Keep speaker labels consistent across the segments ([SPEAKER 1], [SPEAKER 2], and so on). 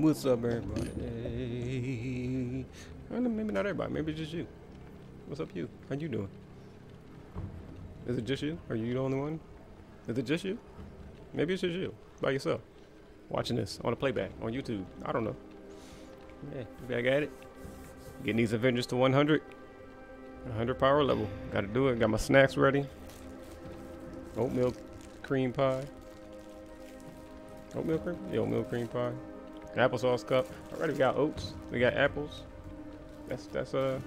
[SPEAKER 1] What's up, everybody? Maybe not everybody. Maybe just you. What's up, you? How you doing? Is it just you? Are you the only one? Is it just you? Maybe it's just you by yourself watching this on a playback on YouTube. I don't know. Yeah, back at it. Getting these Avengers to 100. 100 power level. Got to do it. Got my snacks ready. Oatmeal cream pie. Oatmeal cream? Yeah, oatmeal cream pie. Applesauce cup. Already we got oats. We got apples. That's that's uh,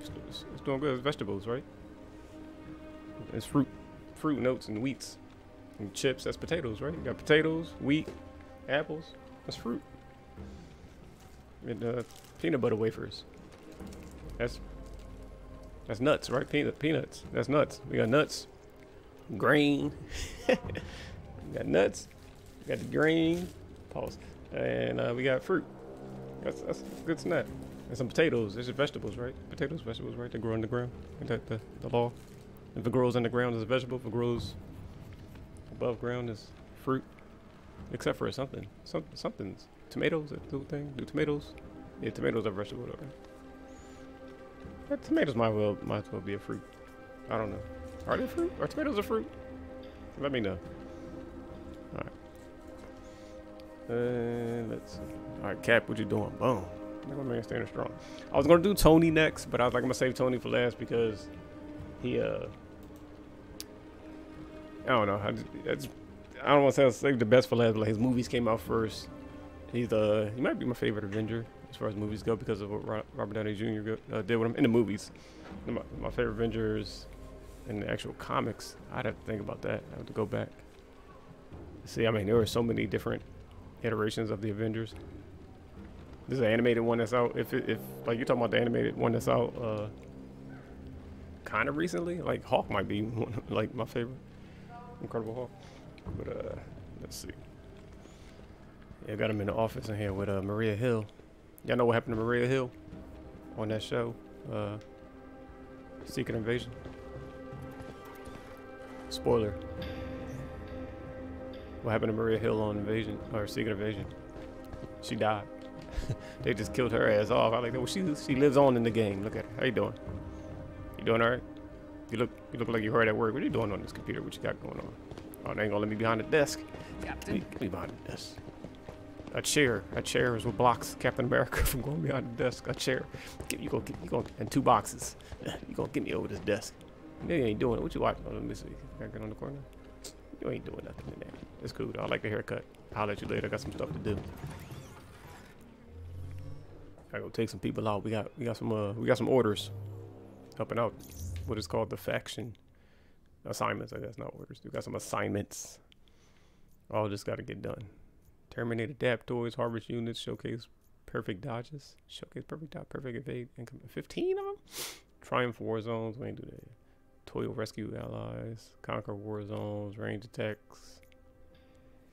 [SPEAKER 1] it's, it's doing good. It's vegetables, right? It's fruit, fruit and oats and wheats and chips. That's potatoes, right? You got potatoes, wheat, apples. That's fruit. And uh, peanut butter wafers. That's that's nuts, right? Peanut peanuts. That's nuts. We got nuts, grain. we got nuts. We got the grain. Pause. And uh, we got fruit. That's that's a good snack. And some potatoes. These are vegetables, right? Potatoes, vegetables, right? They grow in the ground. The, the law? If it grows in the ground, it's a vegetable. If it grows above ground, is fruit. Except for something. Some something's tomatoes. That little thing. Do tomatoes? Yeah, tomatoes are vegetable, though, right? Yeah, tomatoes might well might as well be a fruit. I don't know. Are they fruit? Are tomatoes a fruit? Let me know. All right. Uh, let's see. All right, Cap, what you doing? Boom. My man standing strong. I was gonna do Tony next, but I was like, I'm gonna save Tony for last because he uh. I don't know. I, just, I, don't want to say save the best for last, but like his movies came out first. He's uh he might be my favorite Avenger as far as movies go because of what Robert Downey Jr. Uh, did with him in the movies. My, my favorite Avengers in the actual comics. I'd have to think about that. I have to go back. See, I mean, there were so many different iterations of the Avengers. This is an animated one that's out. If, if like you're talking about the animated one that's out, uh, kind of recently. Like Hawk might be one, like my favorite, Incredible Hulk. But uh, let's see. Yeah, got him in the office in here with uh, Maria Hill. Y'all know what happened to Maria Hill on that show, uh, Secret Invasion. Spoiler. What happened to Maria Hill on Invasion or Secret Invasion? She died. they just killed her ass off. I like that. Well, she she lives on in the game. Look at her. How you doing? You doing all right? You look you look like you heard at work. What are you doing on this computer? What you got going on? Oh, they ain't gonna let me behind the desk.
[SPEAKER 2] Captain.
[SPEAKER 1] Get me, get me behind the desk. A chair. A chair is what blocks Captain America from going behind the desk. A chair. Get, you go. Get, you go. And two boxes. You gonna get me over this desk? You ain't doing it. What you watching? Oh, let me see. Can I get on the corner? You ain't doing nothing in there. It's cool. I like the haircut. I'll let you later. I got some stuff to do. I go take some people out. We got we got some uh we got some orders helping out what is called the faction assignments. I guess not orders. We got some assignments. All just got to get done. Terminate Adaptoids, harvest units, showcase perfect dodges, showcase perfect dodge, perfect evade, and 15 of them. Triumph war zones. We ain't do that. Toil rescue allies, conquer war zones, range attacks.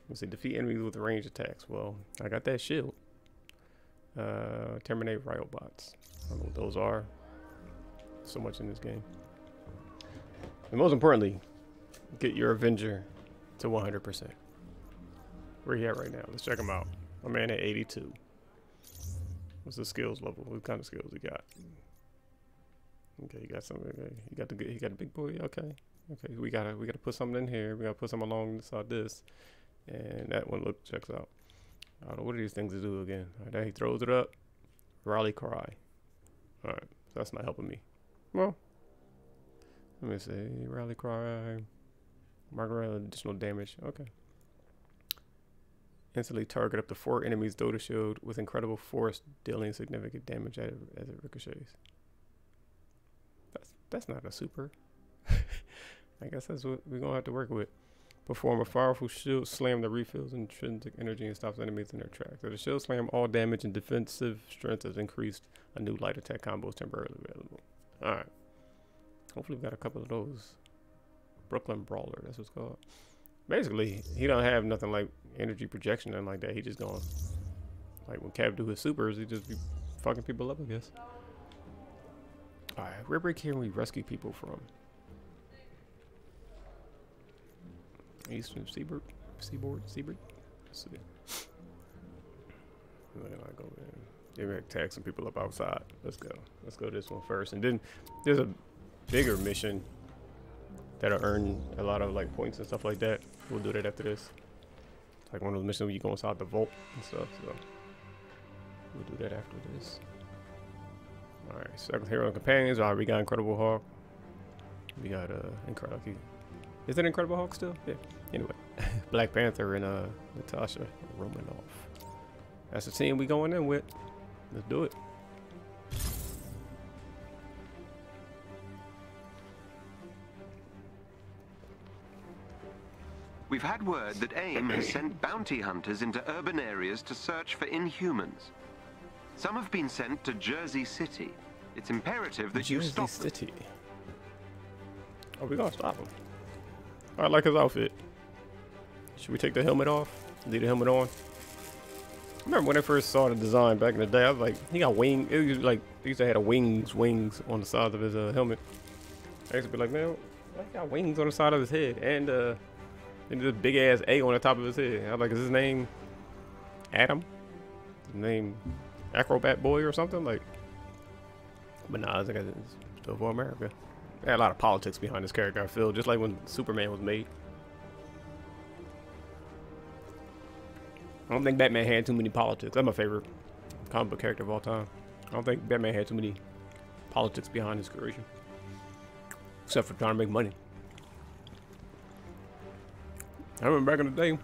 [SPEAKER 1] Let's see, defeat enemies with range attacks. Well, I got that shield. Uh, terminate Riobots. I don't know what those are. So much in this game. And most importantly, get your Avenger to 100%. Where he at right now? Let's check him out. My man at 82. What's the skills level? What kind of skills he got? Okay, you got something. Okay. You got the good. He got a big boy. Okay, okay. We gotta we gotta put something in here. We gotta put something alongside this, and that one look checks out. I don't know what are these things to do again. All right, he throws it up. Rally cry. All right, so that's not helping me. Well, let me see. Rally cry. Margaret additional damage. Okay. Instantly target up to four enemies Dota shield with incredible force, dealing significant damage as it ricochets. That's that's not a super. I guess that's what we're gonna have to work with. Perform a powerful shield slam that refills intrinsic energy and stops enemies in their tracks. The shield slam, all damage and defensive strength has increased. A new light attack combo is temporarily available. Alright. Hopefully we got a couple of those. Brooklyn Brawler, that's what's called. Basically, he don't have nothing like energy projection and like that. He just going like when Cap do his supers, he just be fucking people up, I guess. Alright, where can we rescue people from? Eastern Seaboard? Seaboard? Seaboard? Let's see. Look at I go in. They may tag some people up outside. Let's go. Let's go this one first. And then there's a bigger mission that'll earn a lot of like points and stuff like that. We'll do that after this. It's like one of those missions where you go inside the vault and stuff. So we'll do that after this. All right, second hero and companions. All right, we got Incredible Hulk. We got uh, Incredible. Is it Incredible Hulk still? Yeah. Anyway, Black Panther and uh, Natasha Romanoff. That's the team we going in with. Let's do it.
[SPEAKER 2] We've had word that AIM has sent bounty hunters into urban areas to search for Inhumans. Some have been sent to Jersey City. It's imperative that you
[SPEAKER 1] Jersey
[SPEAKER 2] stop them.
[SPEAKER 1] City. Oh, we gonna stop him. I like his outfit. Should we take the helmet off? Leave the helmet on? I remember when I first saw the design back in the day, I was like, he got wing. It was like, he used to have a wings, wings on the sides of his uh, helmet. I used to be like, man, why he got wings on the side of his head? And, uh, and this big ass A on the top of his head. I was like, is his name Adam? His name Acrobat Boy or something? Like, but nah, I think it's still for America. There a lot of politics behind this character, I feel, just like when Superman was made. I don't think Batman had too many politics. That's my favorite comic book character of all time. I don't think Batman had too many politics behind his creation. Except for trying to make money. I remember back in the day, in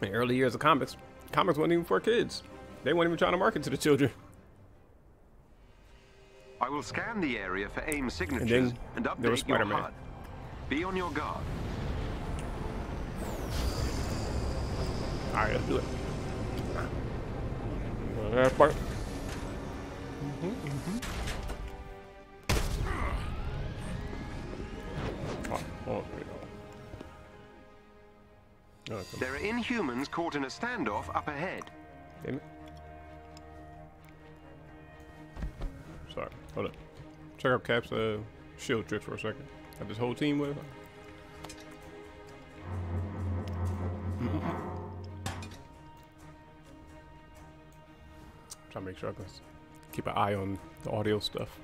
[SPEAKER 1] the early years of comics, comics weren't even for kids. They weren't even trying to market to the children.
[SPEAKER 2] I will scan the area for AIM signatures
[SPEAKER 1] then
[SPEAKER 2] and, update your. HUD. Be on your guard.
[SPEAKER 1] Alright, let's do it. That part. Mm-hmm, mm-hmm. Oh, oh, there. Oh,
[SPEAKER 2] There are Inhumans caught in a standoff up ahead.
[SPEAKER 1] Damn it. Hold up. Check out Cap's uh, shield tricks for a second. Got this whole team with her. Trying to make sure I can keep an eye on the audio stuff.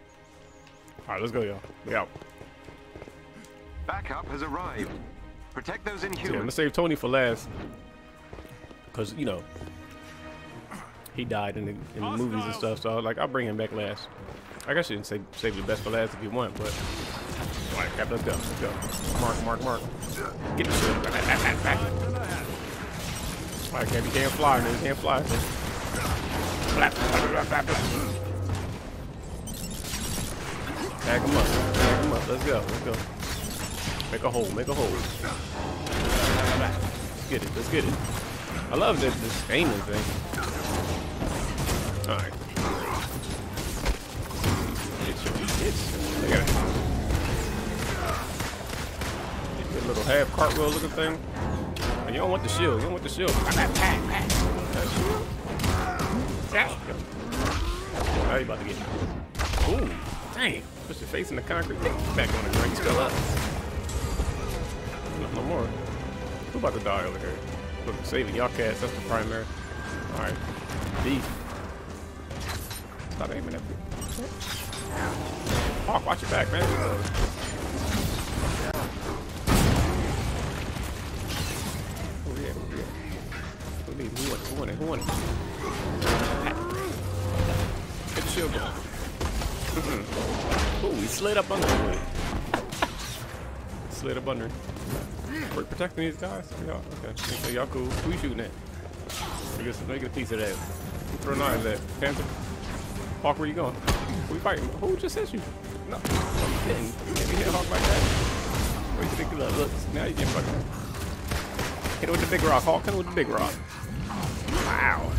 [SPEAKER 1] Alright, let's go, y'all. We out.
[SPEAKER 2] Backup has arrived. Protect those in
[SPEAKER 1] Yeah, I'm gonna save Tony for last. Cause you know he died in the in the movies and stuff, so like I'll bring him back last. I guess you can save save the best for last if you want, but all right, Cap, let's go, let's go. Mark, mark, mark. Get the shit. Back, back, back, back. All right, Cap, you can't fly, man. You can't fly. Flap, flap. Tag him up, tag him up. Let's go, let's go. Make a hole, make a hole. Let's get it, let's get it. I love this, this aiming thing. Alright. Hits. Look it. Get a little half cartwheel looking thing. And you don't want the shield, you don't want the shield. That shield. Now you about to get Ooh, dang. Put your face in the concrete. Back on the ground, you still up. No, no more. Who about to die over here? Look, saving y'all cats, that's the primary. Alright. Beef. Stop aiming at me. Hawk, watch your back, man. Who we at? Who we? Who need? Who want it? Who want it? Who want it? Get the shield going. Mm-hmm. Ooh, he slid up under it. slid up under. We're protecting these guys? Y'all, okay. So y'all cool. Who you shooting at? Make us, make a piece of that. Throw knives at? Panther? Hawk, where you going? You fighting? Who just hit you? No. You can't be hit Hawk like that. Where you think you love? Now you getting fucked. Hit it with the big rock, Hawk. Hit it with the big rock. Wow.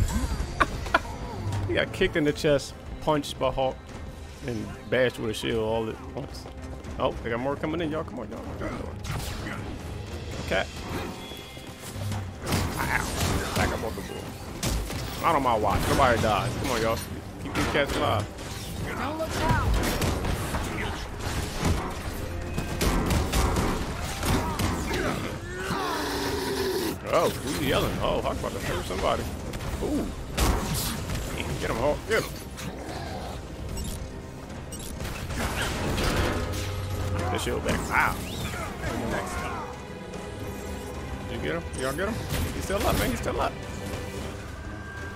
[SPEAKER 1] he got kicked in the chest, punched by Hawk, and bashed with a shield all at once. Oh, they got more coming in. Y'all, come on, y'all. Okay. Wow. Back up on the board. Not on my watch. Nobody dies. Come on, y'all. Keep these cats alive.
[SPEAKER 3] Don't look down.
[SPEAKER 1] Oh, who's yelling? Oh, Hawk about to hurt somebody. Ooh. Get him, Hawk. Get him. Get that shield back. Wow. Did you get him? Y'all get him? He's still up, man. He's still up.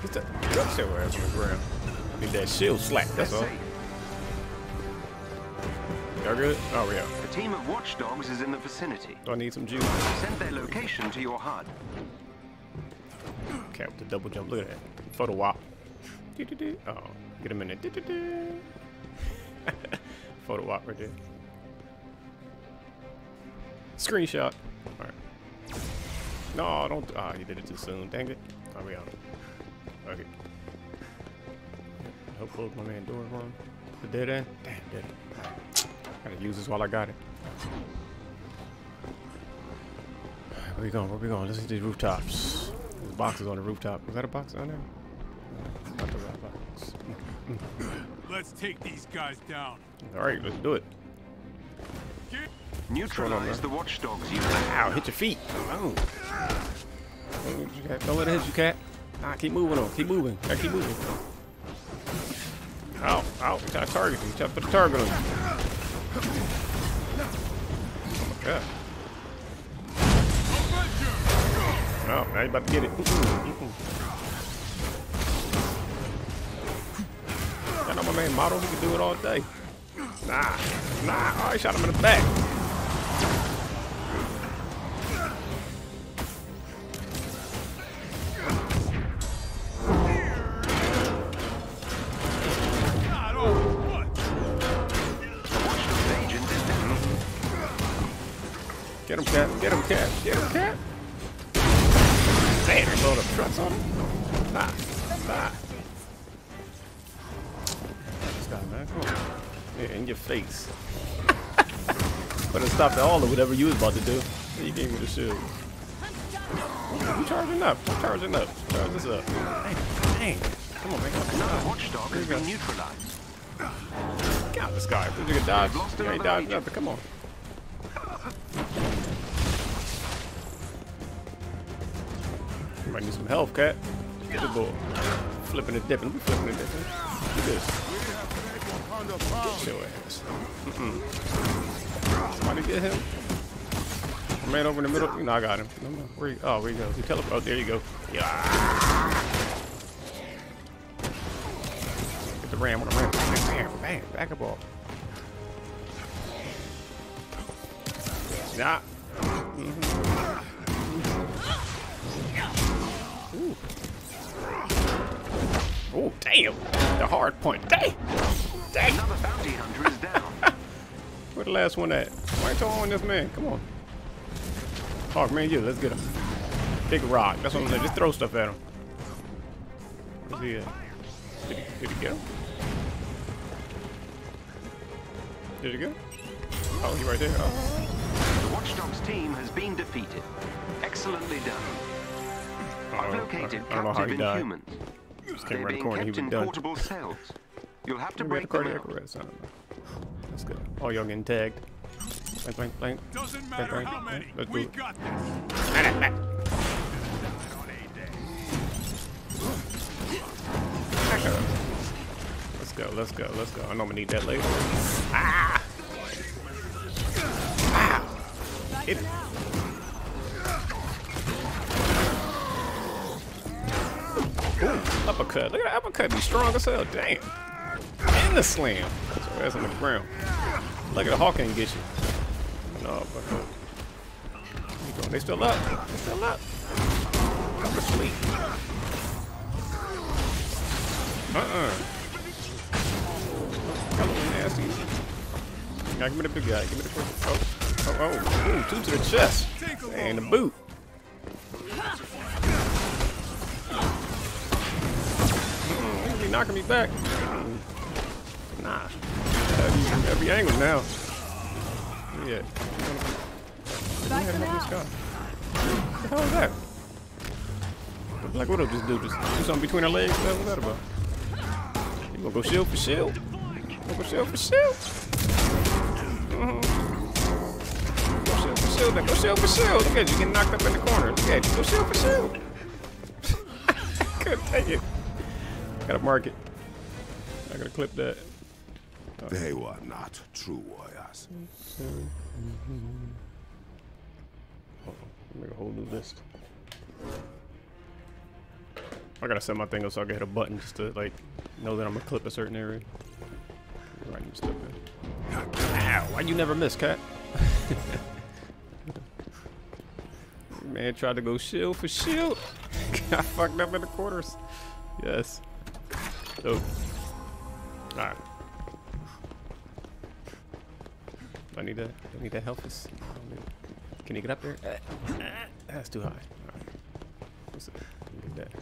[SPEAKER 1] He's still, get up, still ass on the ground. Need that shield slack, that's all. Y'all good? Oh, yeah.
[SPEAKER 2] A team of watchdogs is in the vicinity.
[SPEAKER 1] Do I need some juice?
[SPEAKER 2] Send their location to your HUD.
[SPEAKER 1] Cap with the double jump. Look at that. Photo wop. Doo-doo-doo. Oh, get him in there. Doo-doo-doo. Photo wop right there. Screenshot. All right. No, don't. Ah, you did it too soon. Dang it. Oh, we out. Okay. Help close my man door wrong. The dead end? Damn, dead end. All right. Gotta use this while I got it. Where we going? Where we going? Let's hit these rooftops. There's boxes on the rooftop. Was that a box on there? No, Not the right box.
[SPEAKER 3] Let's take these guys down.
[SPEAKER 1] All right, let's do it.
[SPEAKER 2] Neutralize the watchdogs unit.
[SPEAKER 1] Ow, hit your feet. Oh. Don't let you cat- Don't let it hit you, cat. Nah, keep moving on. Keep moving. Gotta keep moving. Ow, ow. You try to target him. You try to put a target on him. Oh my god. Oh, now you about to get it. Mm-mm, mm-mm. I know my man Model, he can do it all day. Nah, nah. Oh, I shot him in the back. It stopped all of whatever you was about to do. You gave me the shield. I'm charging up. I'm charging up. Charge this up. Dang, dang. Come on, man.
[SPEAKER 2] Another watchdog has been neutralized.
[SPEAKER 1] Get out this guy. Did you get dodged?
[SPEAKER 2] Lost
[SPEAKER 1] You ain't
[SPEAKER 2] agent.
[SPEAKER 1] nothing. Come on. Might need some health, cat. Get the ball. Flipping and dipping. We flipping and dipping. Look at this. Get your ass. Mm-mm. Somebody get him. My man over in the middle. You know, I got him. No, no. Where you, oh, where you go? He teleport. Oh, there you go. Yeah. Get the ram on the ram. Bam, bam, bam. Back up ball. Nah. Ooh. Ooh, damn. The hard point. Dang. Dang.
[SPEAKER 2] Another bounty hunter is down.
[SPEAKER 1] Where the last one at? Why ain't you on this man? Come on. Hawk, man, you. Let's get him. Big rock. That's what I'm saying. Just throw stuff at him. Where's he at? Did he, did he get him? Did he go? Oh, he right there. Oh.
[SPEAKER 2] The watchdogs team has been defeated. Excellently done. I've
[SPEAKER 1] Uh-oh.
[SPEAKER 2] located
[SPEAKER 1] I don't know how
[SPEAKER 2] captive inhumans.
[SPEAKER 1] Just
[SPEAKER 2] They're
[SPEAKER 1] came around the
[SPEAKER 2] being
[SPEAKER 1] corner. He
[SPEAKER 2] kept
[SPEAKER 1] was
[SPEAKER 2] in
[SPEAKER 1] done.
[SPEAKER 2] portable cells. You'll have to
[SPEAKER 1] Maybe
[SPEAKER 2] break them
[SPEAKER 1] cardiac
[SPEAKER 2] out.
[SPEAKER 1] arrest. I don't know. Let's go. Oh, y'all getting tagged. Blank, blank, blank.
[SPEAKER 3] Doesn't matter
[SPEAKER 1] right.
[SPEAKER 3] how many.
[SPEAKER 1] Let's do
[SPEAKER 3] We
[SPEAKER 1] it.
[SPEAKER 3] got this.
[SPEAKER 1] Back, back.
[SPEAKER 3] On a day.
[SPEAKER 1] Back up. Let's go, let's go, let's go. I know I'm gonna need that later. Ah! Ah! Hit it. Ooh, uppercut. Look at that uppercut. He's strong as hell. Damn. And the slam. So that's on the ground. Look at the Hawk ain't get you. No. You uh, going? They still up. They still up. Up asleep. Uh-uh. Hello, nasty. Now give me the big guy. Give me the first. Oh, oh, oh. Ooh, two to the chest. And the boot. You knocking me back. Nah. Every angle now. Yeah. What the hell is that? Like, what Black Widow just do? Just do something between her legs? What was that about? You gonna go shield for shield? Gonna go shield for shield? Mhm. Go shield for shield. Go shield for shield. Look at you getting knocked up in the corner. Look at you. Go shield for shield. Couldn't take it. Gotta mark it. I gotta clip that.
[SPEAKER 4] They were not true warriors.
[SPEAKER 1] Make a whole new list. I gotta set my thing up so I can hit a button just to like know that I'm gonna clip a certain area. Writing stuff in. Ow! Why you never miss, cat? Man tried to go shield for shield. Got fucked up in the quarters. Yes. Oh. Alright. I need to I need to help us. Can you get up there? Uh, uh, That's too high. Alright. What's it? Get that.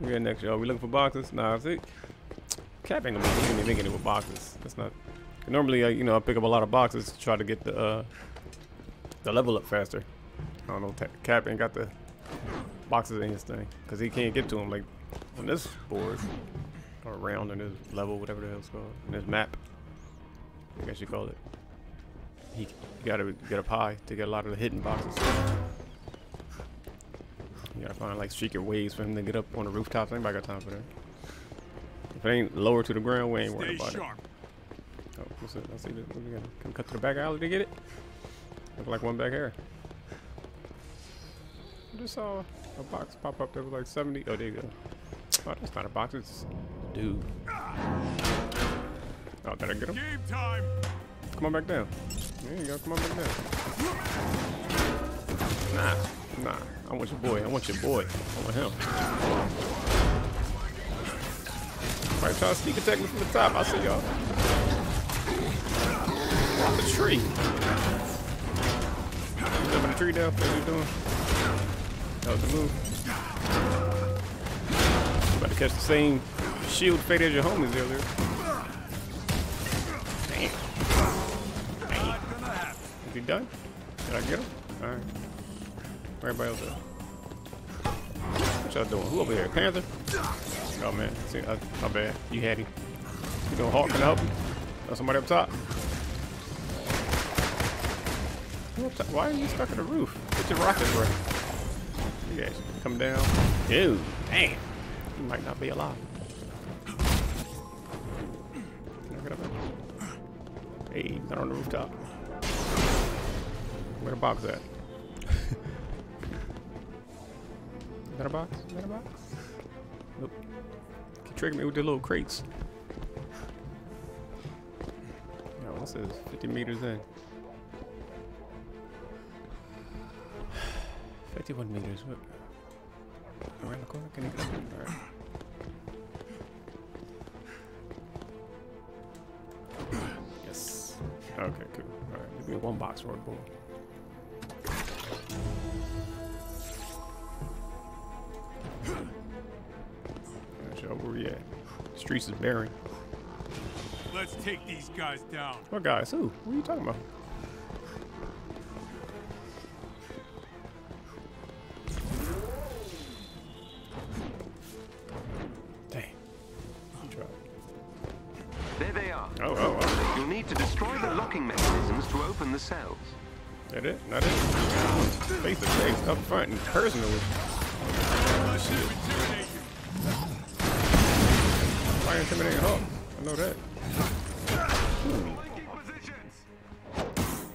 [SPEAKER 1] We got next, y'all. We looking for boxes? Nah, see, Cap ain't gonna be anything with boxes. That's not. Normally, I, you know, I pick up a lot of boxes to try to get the uh, the level up faster. I don't know. Cap ain't got the boxes in his thing because he can't get to them like on this board or around in his level, whatever the hell it's called, in his map. I guess you call it. He, gotta get up high to get a lot of the hidden boxes. You gotta find like secret ways for him to get up on the rooftops. Anybody got time for that? If it ain't lower to the ground, we ain't worried about
[SPEAKER 3] sharp.
[SPEAKER 1] it. Oh, what's it? I see this. We got? Can we cut to the back alley to get it? Look like one back here. I just saw a box pop up that was like 70. Oh, there you go. Oh, that's not a box. It's dude. Oh, did I get him?
[SPEAKER 3] Game time.
[SPEAKER 1] Come on back down. There you go. Come on back down. Nah, nah. I want your boy. I want your boy. I want him. Right, try to sneak attack me from the top. I see y'all. Off the tree. Jumping the tree down. What are you doing? That was the move. About to catch the same shield fate as your homies the Is he done? Did I get him? Alright. Everybody else at? What y'all doing? Who over here? Panther? Oh man, See, I, my bad. You had him. You doing Hawk? Can I help you? Oh, somebody up top? Up top? Why are you stuck in the roof? Get your rockets right. You guys come down. Dude, damn. You might not be alive. Hey, not on the rooftop. Where the box at? Is that a box? Is that a box? Nope. Keep tricking me with the little crates. No, this is 50 meters in. 51 meters. What? Around the corner? Can you get up? Alright. Okay, cool. Alright, give me one box for a bull. Show where we at. Streets is barren.
[SPEAKER 3] Let's take these guys down.
[SPEAKER 1] What guys? Who? What are you talking about? Personally.
[SPEAKER 3] Let's intimidate.
[SPEAKER 1] Why intimidating I know that.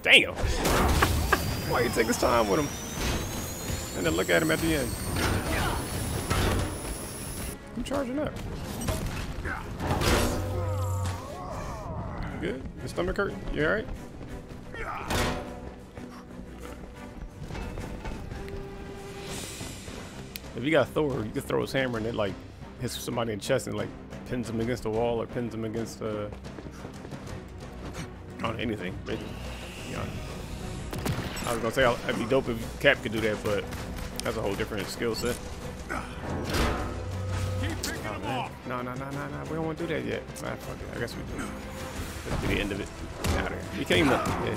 [SPEAKER 1] Damn! Why you take his time with him? And then look at him at the end. I'm charging up. You good? Your stomach hurt? You alright? You got Thor, you can throw his hammer and it like hits somebody in the chest and like pins him against the wall or pins him against uh on anything. But, you know, I was gonna say it'd be dope if Cap could do that, but that's a whole different skill set. Oh,
[SPEAKER 3] them
[SPEAKER 1] man.
[SPEAKER 3] off.
[SPEAKER 1] No, no, no, no, no. We don't want to do that yet. Ah, fuck it. I guess we do. That'll be the end of it. Out there. He came up. Yeah.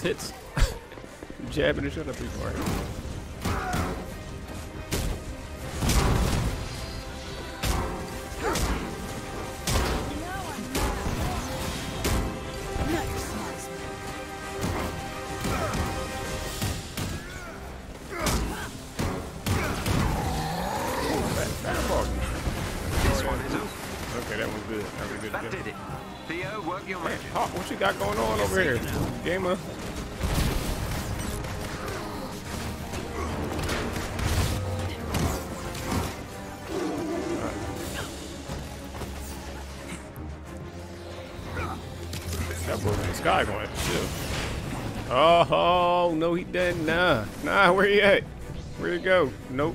[SPEAKER 1] ass hits. jabbing and shut up Okay,
[SPEAKER 2] That did it. Theo, work your magic.
[SPEAKER 1] What you got going on over here, gamer? Where he at? Where he go? Nope.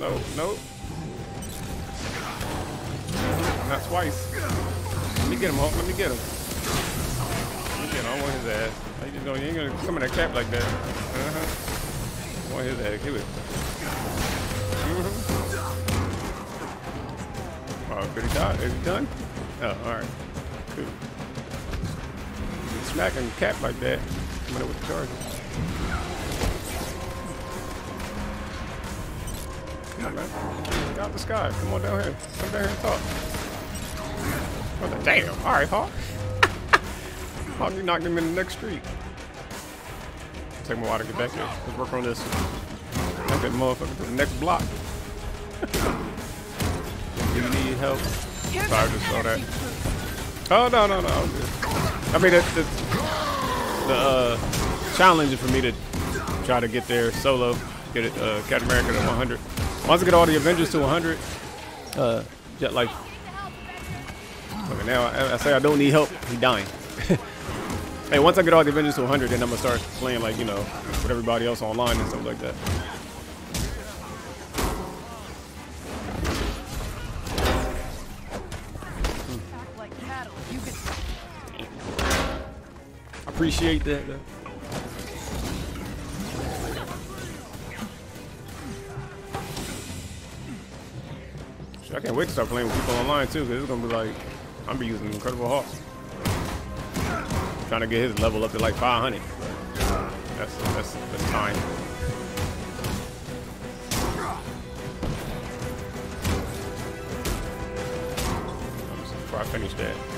[SPEAKER 1] No, nope. Not twice. Let me get him, Hulk. Let me get him. Let me get him. I want his ass. How you just gonna, you ain't gonna come in that cap like that. Uh-huh. I want his ass. Give it. Mm-hmm. Oh, could he die? Is he done? Oh, alright. Cool. Smacking cap like that. Coming up with the charges. On, man. Get out the sky. Come on down here. Come down here and talk. What the damn? All right, Hawk. Hawk, you knocked him in the next street. Take me a while to get back here. Let's work on this. Knock that motherfucker to the next block. Do you need help? Sorry, I just saw that. Oh, no, no, no. I mean, the, the, the uh, challenge is for me to try to get there solo, get it, uh, Captain America to 100. Once I get all the Avengers to 100, uh, Jet Life. Okay, now I, I say I don't need help. He dying. hey, once I get all the Avengers to 100, then I'm gonna start playing like you know with everybody else online and stuff like that.
[SPEAKER 5] Act like cattle. You could
[SPEAKER 1] I appreciate that. though. I can't wait to start playing with people online too, because it's gonna be like I'm be using Incredible Hulk. Trying to get his level up to like 500. That's that's that's time. Before I finish that.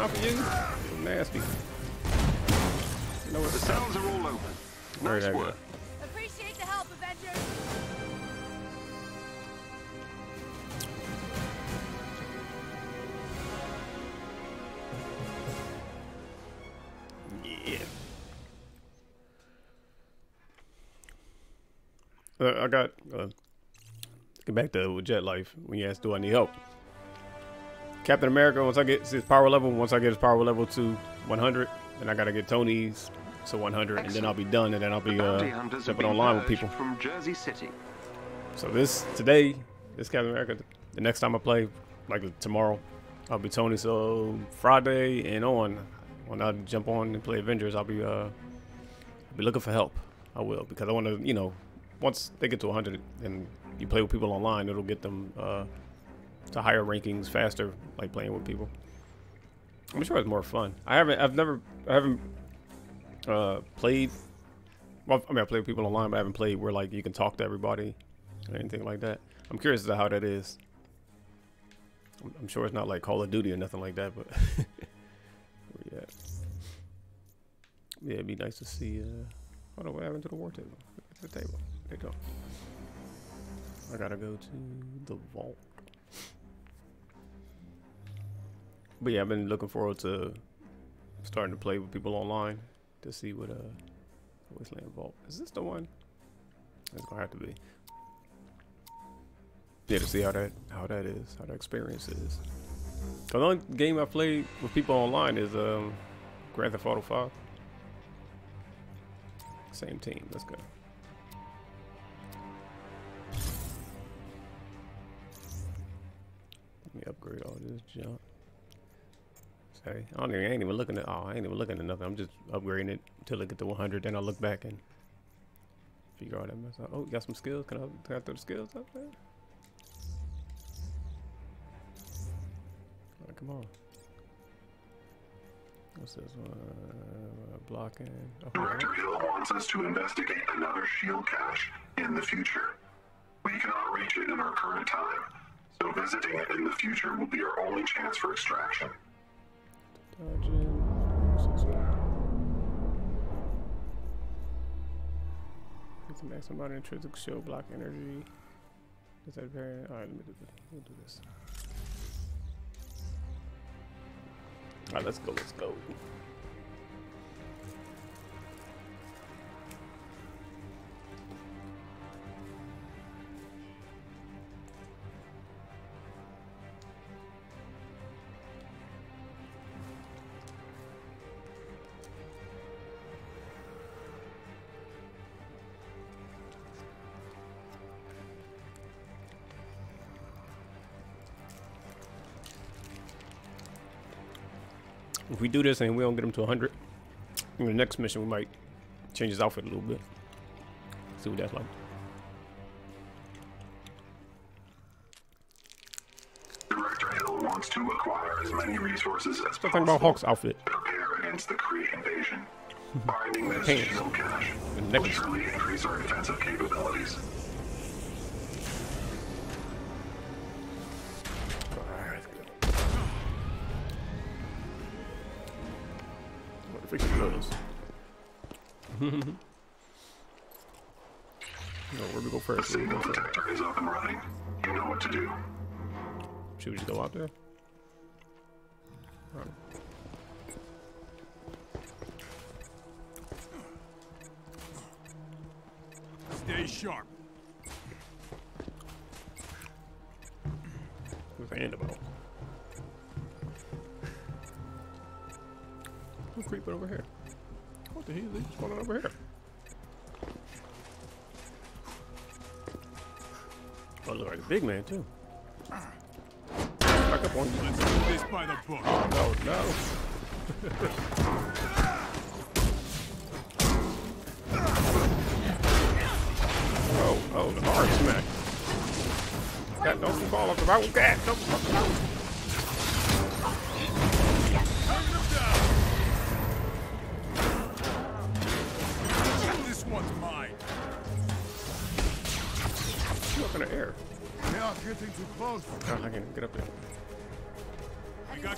[SPEAKER 1] Time for you. You're nasty. You know what?
[SPEAKER 2] The sounds are all open.
[SPEAKER 1] Where
[SPEAKER 2] Nice
[SPEAKER 1] did I
[SPEAKER 2] work.
[SPEAKER 5] appreciate the help, Avengers.
[SPEAKER 1] Yeah. Uh, I got uh, get back to Jet Life when you asked, do I need help? Captain America, once I get his power level, once I get his power level to 100, then I gotta get Tony's to 100, and then I'll be done, and then I'll be uh, jumping online with people.
[SPEAKER 2] from Jersey City.
[SPEAKER 1] So this today, this Captain America. The next time I play, like tomorrow, I'll be Tony. So Friday and on, when I jump on and play Avengers, I'll be uh, I'll be looking for help. I will because I want to, you know, once they get to 100 and you play with people online, it'll get them uh, to higher rankings faster, like playing with people. I'm sure it's more fun. I haven't, I've never, I haven't uh, played. Well, I mean, I play with people online, but I haven't played where like you can talk to everybody or anything like that. I'm curious as to how that is. I'm, I'm sure it's not like Call of Duty or nothing like that, but yeah. Yeah, it'd be nice to see. Uh, hold on, what happened to the war table? The table. There you go. I gotta go to the vault. But yeah, I've been looking forward to starting to play with people online to see what uh Wasteland Vault. Is this the one? It's gonna have to be. Yeah, to see how that how that is, how that experience is. The only game I played with people online is um Grand Theft Auto 5. Same team. Let's go. Let me upgrade all this junk. Say, I don't even, I ain't even looking at. Oh, I ain't even looking at nothing. I'm just upgrading it until I get to 100. Then I look back and figure out that mess out. Oh, got some skills? Can I, can I throw the skills up there? Come on. What's this one? Uh, blocking. Oh,
[SPEAKER 6] Director Hill wants us to investigate another shield cache in the future. We cannot reach it in our current time, so visiting it in the future will be our only chance for extraction.
[SPEAKER 1] One? It's a maximum amount of intrinsic shield block energy. Is that? Alright, let me do this. We'll do this. Alright, let's go, let's go. If we do this and we don't get him to 100, in the next mission we might change his outfit a little bit. See what that's like.
[SPEAKER 6] Director Hill wants to acquire as many resources as
[SPEAKER 1] Something about Hawk's outfit.
[SPEAKER 6] prepare against the Kree invasion. Finding this shield cache will surely increase our defensive capabilities.
[SPEAKER 1] no, where we go first? Where we
[SPEAKER 6] signal
[SPEAKER 1] go first?
[SPEAKER 6] is up and running. You know what to do.
[SPEAKER 1] Should we just go out there? Look like a big man too. Back up on you.
[SPEAKER 3] Let's do this by the book.
[SPEAKER 1] Oh no, no. oh, oh, the hard smack. Cat, don't fall off the road, cat. Don't fall off the road.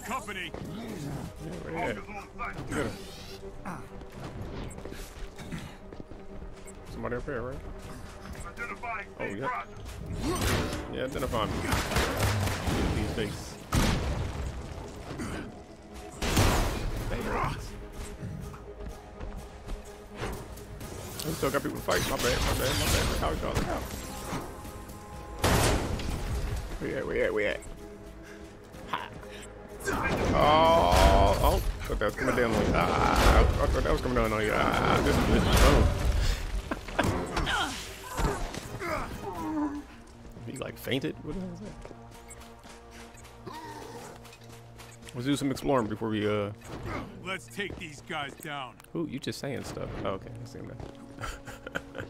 [SPEAKER 3] Company.
[SPEAKER 1] Yeah, where they at? Get him. Somebody up here, right?
[SPEAKER 3] Identifying
[SPEAKER 1] Oh, yeah. Yeah, identify me. These face. We still got people to fight. My bad, my bad, my bad. Look out, y'all. Look out. Where you at? Where you at? Where you at? That was coming down on you. Ah, I thought that was coming down on you. Ah, this is this. Oh. He like fainted? What the hell is that? Let's do some exploring before we uh
[SPEAKER 3] Let's take these guys down.
[SPEAKER 1] Ooh, you just saying stuff. Oh, okay, I see now.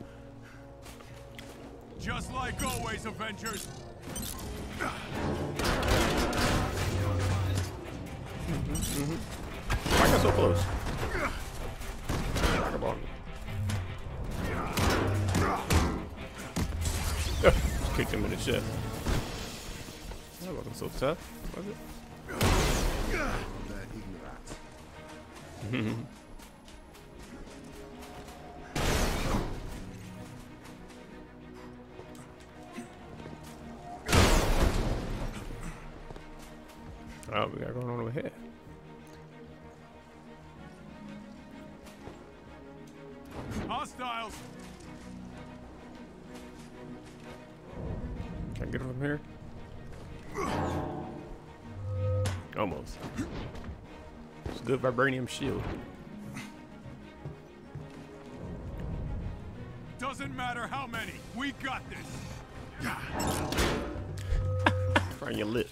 [SPEAKER 3] Just like always, Avengers.
[SPEAKER 1] Why got so close? About. Just kicked him in the chest. That wasn't so tough, was it? good vibranium shield.
[SPEAKER 3] Doesn't matter how many. We got this.
[SPEAKER 1] Right your lip.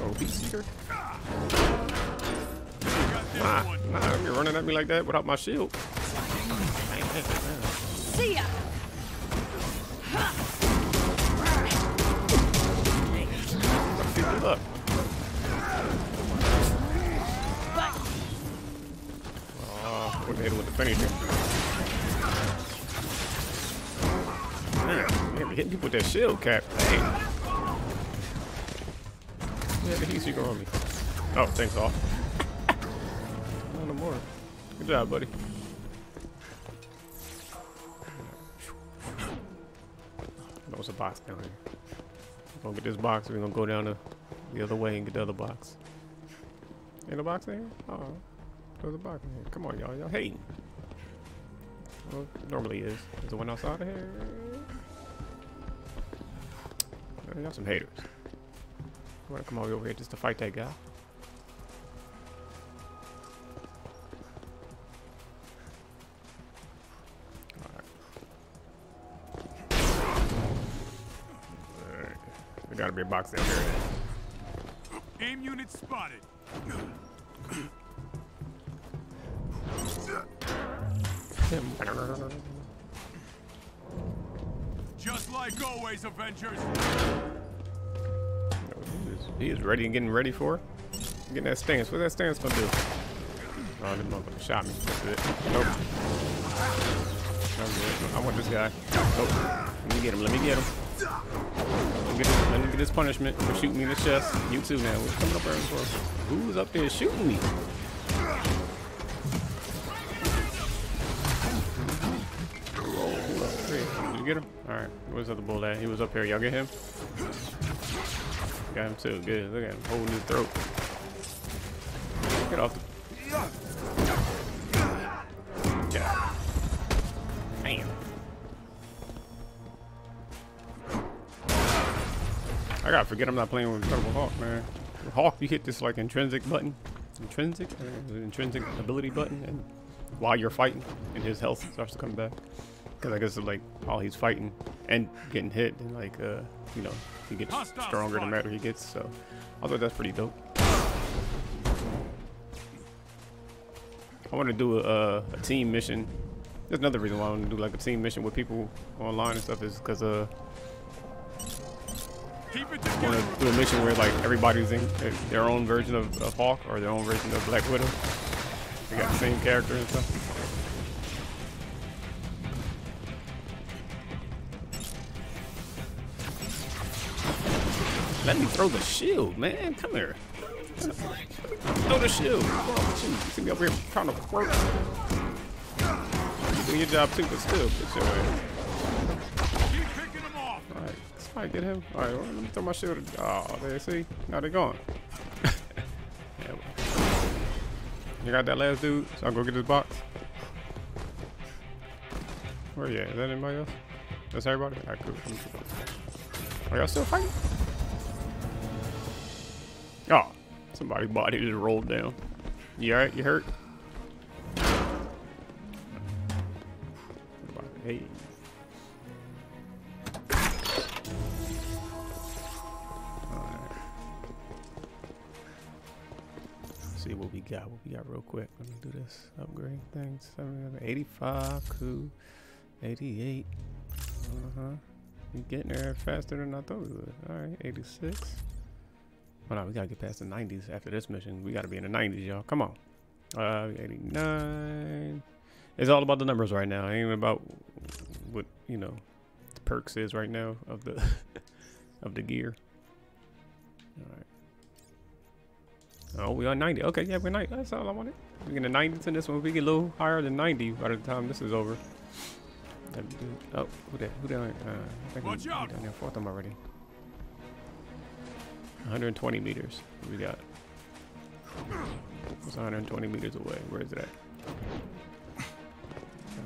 [SPEAKER 1] Oh, beat seeker.
[SPEAKER 3] We got this
[SPEAKER 1] Nah, nah, you're running at me like that without my shield. Him with the finisher. hitting people with that shield cap. Dang. Yeah, the heat seeker on me. Oh, thanks, all. no, more. Good job, buddy. There was a box down here. We're gonna get this box. We're gonna go down the, the other way and get the other box. Ain't a box in here? Oh, there's a box in here. Come on, y'all. Y'all hating. Well, normally is. Is the one outside of here? Uh, Y'all some haters. You wanna come over here just to fight that guy? There gotta be a box down there.
[SPEAKER 3] Aim unit spotted. Just like always, Avengers.
[SPEAKER 1] He is, ready and getting ready for. Getting that stance. What's that stance gonna do? Oh, this motherfucker shot me. That's it. Nope. I want this guy. Nope. Let me get him. Let me get him. Let me get, this, punishment for shooting me in the chest. You too now. What's coming up for? Who's up there shooting me? You get him? Alright. Where's the other bull at? He was up here. Y'all get him? Got him too. Good. Look at him. Holding his throat. Get off the. Yeah. Damn. I gotta forget I'm not playing with Incredible Hulk, man. Hulk, you hit this like intrinsic button, intrinsic, uh, intrinsic ability button, and while you're fighting, and his health starts to come back. Because I guess like while he's fighting and getting hit, and like uh, you know, he gets stronger the matter he gets. So I thought that's pretty dope. I want to do a, a team mission. There's another reason why I want to do like a team mission with people online and stuff is because uh, I want to do a mission where like everybody's in their- their own version of, of Hulk or their own version of Black Widow. They got the same character and stuff. Let me throw the shield, man. Come here. Throw the shield. You? See me up here trying to work. You doing your job too, but still, get your
[SPEAKER 3] off.
[SPEAKER 1] Alright, somebody get him. Alright, well, let me throw my shield. Oh, there, you see? Now they're gone. Yeah. You got that last dude? So I'll go get this box. Where at? Is that anybody else? That's everybody? Cool. Are y'all still fighting? Oh, somebody's body just rolled down. You alright? You hurt? Hey. See what we got. What we got real quick. Let me do this. Upgrade things. 85, cool. 88. Uh-huh. You getting there faster than I thought we would. Alright, 86. Oh no, we gotta get past the 90s after this mission. We gotta be in the 90s, y'all. Come on. Uh, 89. It's all about the numbers right now. It ain't about what, you know, the perks is right now of the of the gear. Alright. Oh, we on 90. Okay, yeah, we're 90. That's all I wanted. We get the 90s in this one. We get a little higher than 90 by the time this is over. Oh, who that? Who down? Uh, I think
[SPEAKER 3] Watch
[SPEAKER 1] we,
[SPEAKER 3] out.
[SPEAKER 1] down there. Fourth them already. 120 meters. What we got? It's 120 meters away. Where is it at?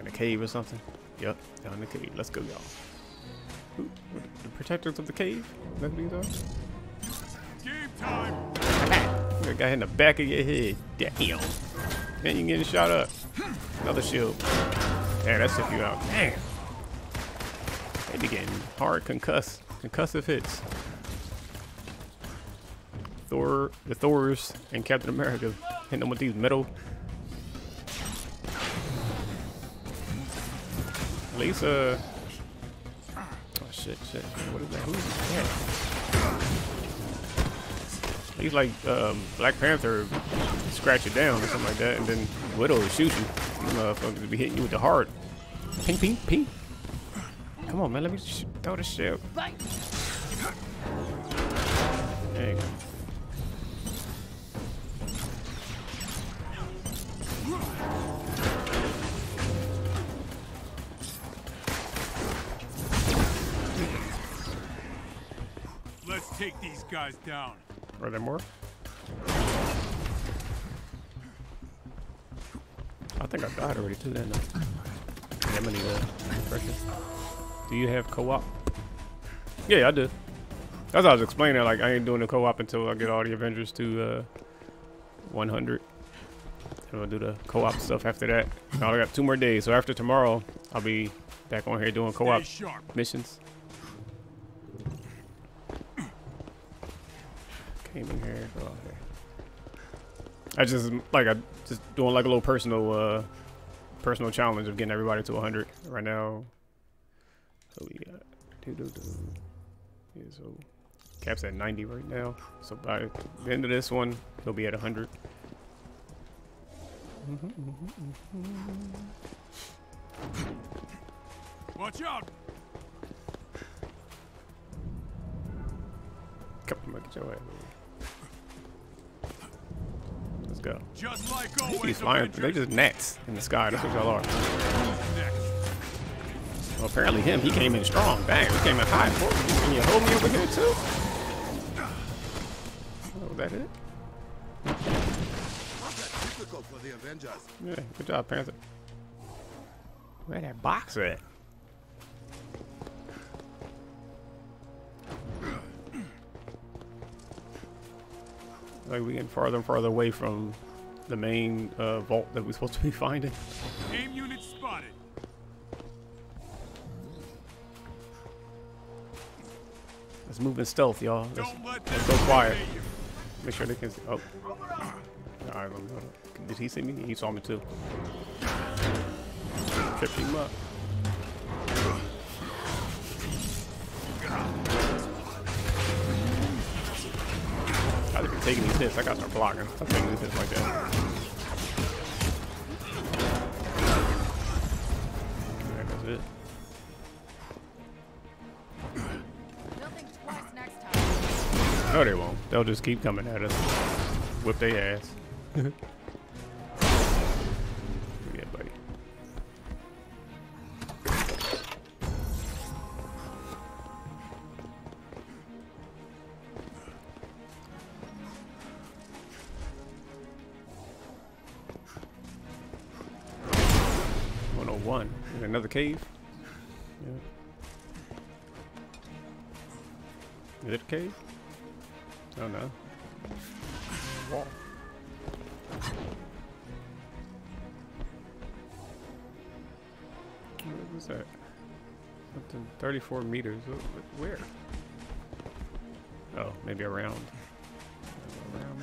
[SPEAKER 1] In a cave or something? Yep, down in the cave. Let's go, y'all. The protectors of the cave? Look who these are.
[SPEAKER 3] Game time.
[SPEAKER 1] You got hit in the back of your head. Damn. And you getting shot up. Another shield. Damn, that took you out. Damn. They be getting hard concuss, concussive hits. Thor, the Thors, and Captain America hitting them with these metal. Lisa. Oh shit, shit. What is that? Who is that? He's like um, Black Panther, scratch it down or something like that, and then Widow will shoot you. You motherfuckers be hitting you with the heart. Ping, ping, ping. Come on, man. Let me sh throw the ship. There you go.
[SPEAKER 3] Let's take these guys down.
[SPEAKER 1] Are there more? I think I died already too, didn't I'm gonna. Do you have co-op? Yeah, I do. That's what I was explaining. Like, I ain't doing the co-op until I get all the Avengers to uh, 100. And I'll do the co-op stuff after that. I got two more days. So after tomorrow, I'll be back on here doing co-op missions. I just like I just doing like a little personal uh personal challenge of getting everybody to 100 right now. So we got doo doo doo. Yeah, so Cap's at 90 right now. So by the end of this one, he'll be at 100.
[SPEAKER 3] Watch out!
[SPEAKER 1] Come on, get your here. Let's go.
[SPEAKER 3] Just like always,
[SPEAKER 1] These flying,
[SPEAKER 3] They're
[SPEAKER 1] just gnats in the sky. That's what y'all are. Well, apparently him, he came in strong. Bang, he came in high. Can you hold me over here too? Oh, that it?
[SPEAKER 4] Difficult for the Avengers.
[SPEAKER 1] Yeah, good job, Panther. Where that box at? Like we're getting farther and farther away from the main uh, vault that we're supposed to be finding.
[SPEAKER 3] Aim unit spotted.
[SPEAKER 1] Let's move in stealth, y'all. Let's, let's go quiet. Make sure they can see. Oh. Alright, let me go. Did he see me? He saw me too. Tripped him up. I think taking these hits. I got start blocking. I'm taking these hits like that. Yeah, that's it.
[SPEAKER 5] They'll think twice next time.
[SPEAKER 1] No, they won't. They'll just keep coming at us. Whip their ass. Another cave. Yeah. Is it a cave? Oh no. Wall. What was that? Something 34 meters. Wh- wh- Where? Oh, maybe around. Around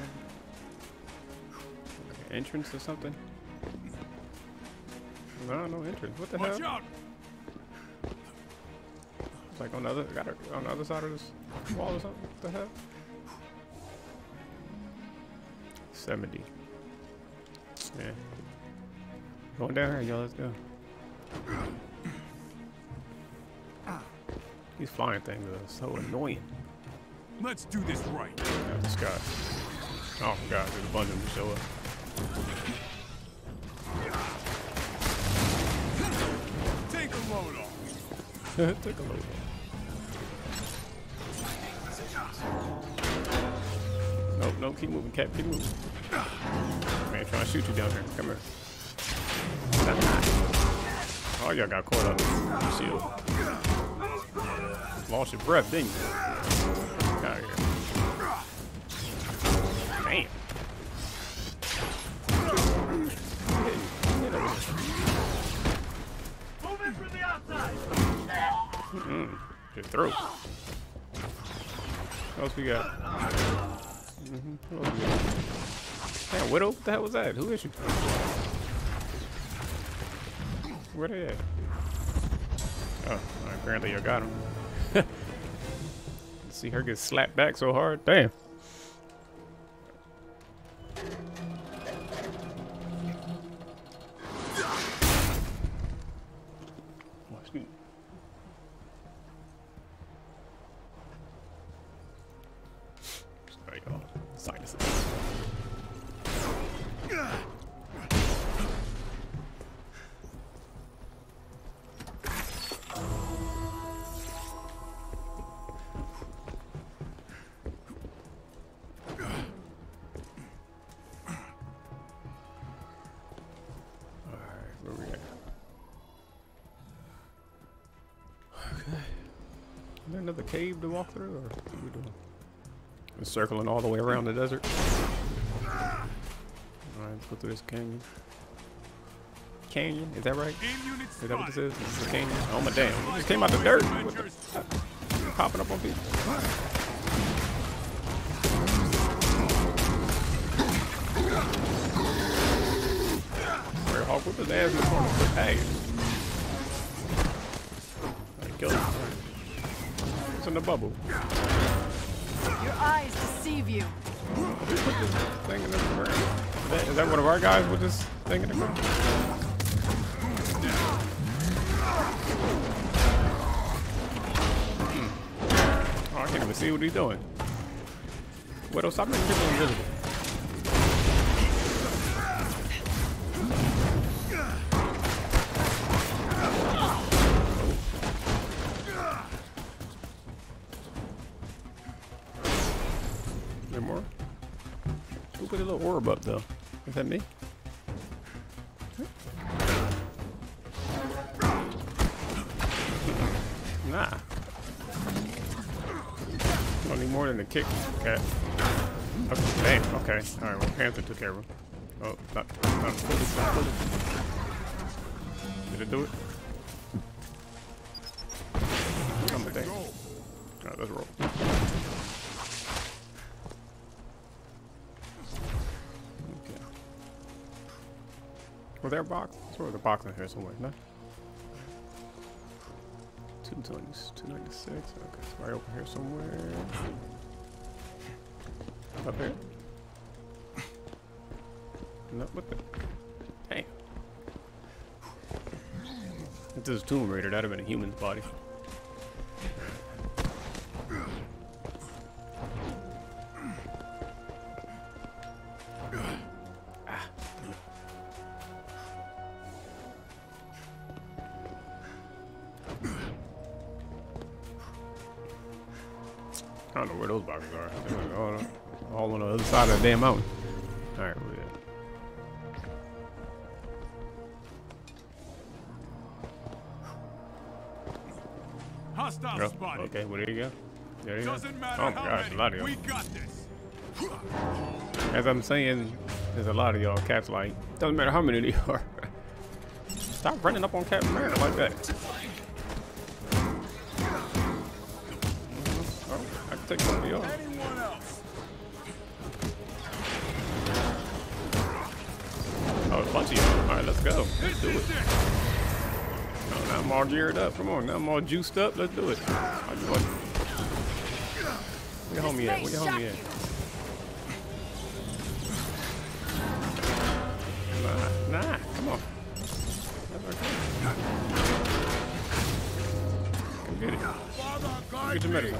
[SPEAKER 1] an entrance or something? No, no entrance. What the
[SPEAKER 3] Watch
[SPEAKER 1] hell?
[SPEAKER 3] out!
[SPEAKER 1] It's like on the other, got it on the other side of this wall or something. What the hell? 70. Yeah. Going down here, y'all. Let's go. These flying things are so annoying.
[SPEAKER 3] Let's do this right.
[SPEAKER 1] Yeah, this guy. Oh god, there's a bunch of them to show up.
[SPEAKER 3] Take a
[SPEAKER 1] look. Nope, nope, keep moving, Cap, keep moving. Man, trying to shoot you down here. Come here. Oh, y'all got caught up shield. Lost your breath, didn't you? Get out of here. Damn. Mm-mm. Your throat. What else we got? Mm-hmm. What else we got? Damn, Widow? What the hell was that? Who is she? Where they at? Oh, apparently you got him. See her get slapped back so hard. Damn. Through, or what are we doing? We're circling all the way around the desert. Alright, let's go through this canyon. Canyon, is that right? Is that what this is? This is a canyon? Oh my damn, it just came out the dirt. What the, popping up on people. Hulk whip his ass in the corner. Hey. The bubble?
[SPEAKER 5] Your eyes deceive you.
[SPEAKER 1] Thing in the ground. Is that, is that one of our guys with this thing in the ground? Hmm. Oh, I can't even see what he's doing. Widow, stop making people invisible. Though? Is that me? Nah. Don't need more than a kick. Okay, damn, okay. Alright, well, Panther took care of him. Oh, not, not fully, not fully. Did it do it? Box? There was a box in here somewhere, no? 220, 296. Okay, it's right over here somewhere. Up here? No, what the? Hey. If this is Tomb Raider, that'd have been a human's body. Damn mountain. Alright, we're good.
[SPEAKER 3] Hostile
[SPEAKER 1] Oh,
[SPEAKER 3] spotted.
[SPEAKER 1] okay, well there you go. There you.
[SPEAKER 3] Doesn't matter
[SPEAKER 1] Oh my
[SPEAKER 3] how
[SPEAKER 1] gosh, a lot of y'all.
[SPEAKER 3] got this.
[SPEAKER 1] As I'm saying, there's a lot of y'all cats like, doesn't matter how many they are. Stop running up on Captain America like that. All geared up. Come on, now I'm all juiced up. Let's do it. Where your homie at? Where your homie at? Nah, nah, come on. That's okay. Come get it.
[SPEAKER 3] Father,
[SPEAKER 1] Get your
[SPEAKER 3] me.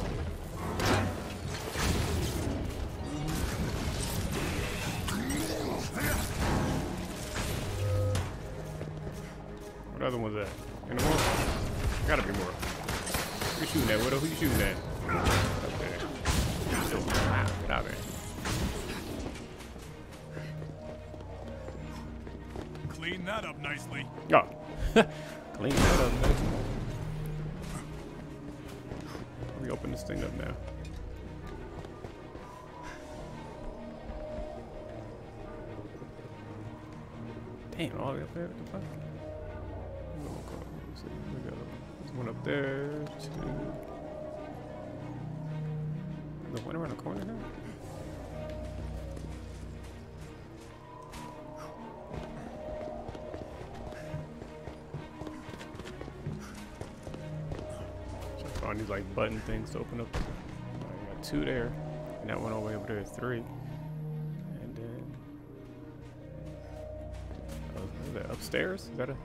[SPEAKER 1] Shooting at, Widow? Who you shooting at? Up. Wow, Get out of there.
[SPEAKER 3] Clean that up nicely.
[SPEAKER 1] Oh. Clean that up. Let me open this thing up now. Damn, all the way up there at the top. Oh, Where's the one called? Let me see. We got there's one up there. Two. The one around the corner now? Find these like button things to open up. I got two there, and that one all the way over there three. And then, oh, is that upstairs? Is that a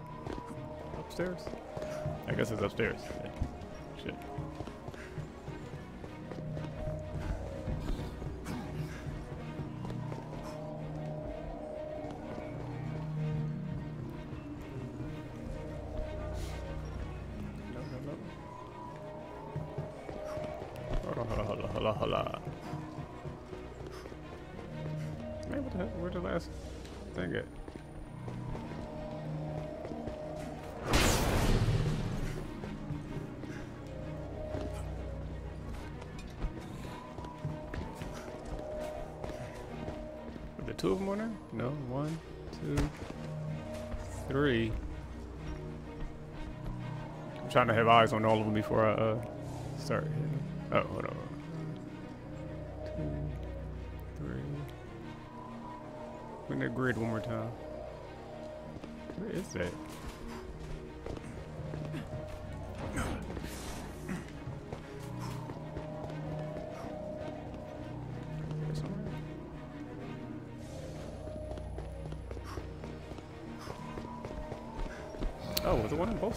[SPEAKER 1] upstairs? I guess it's upstairs. Yeah. Trying to have eyes on all of them before I uh, start hitting. Oh, hold on. Two, three. Bring that grid one more time. Where is that?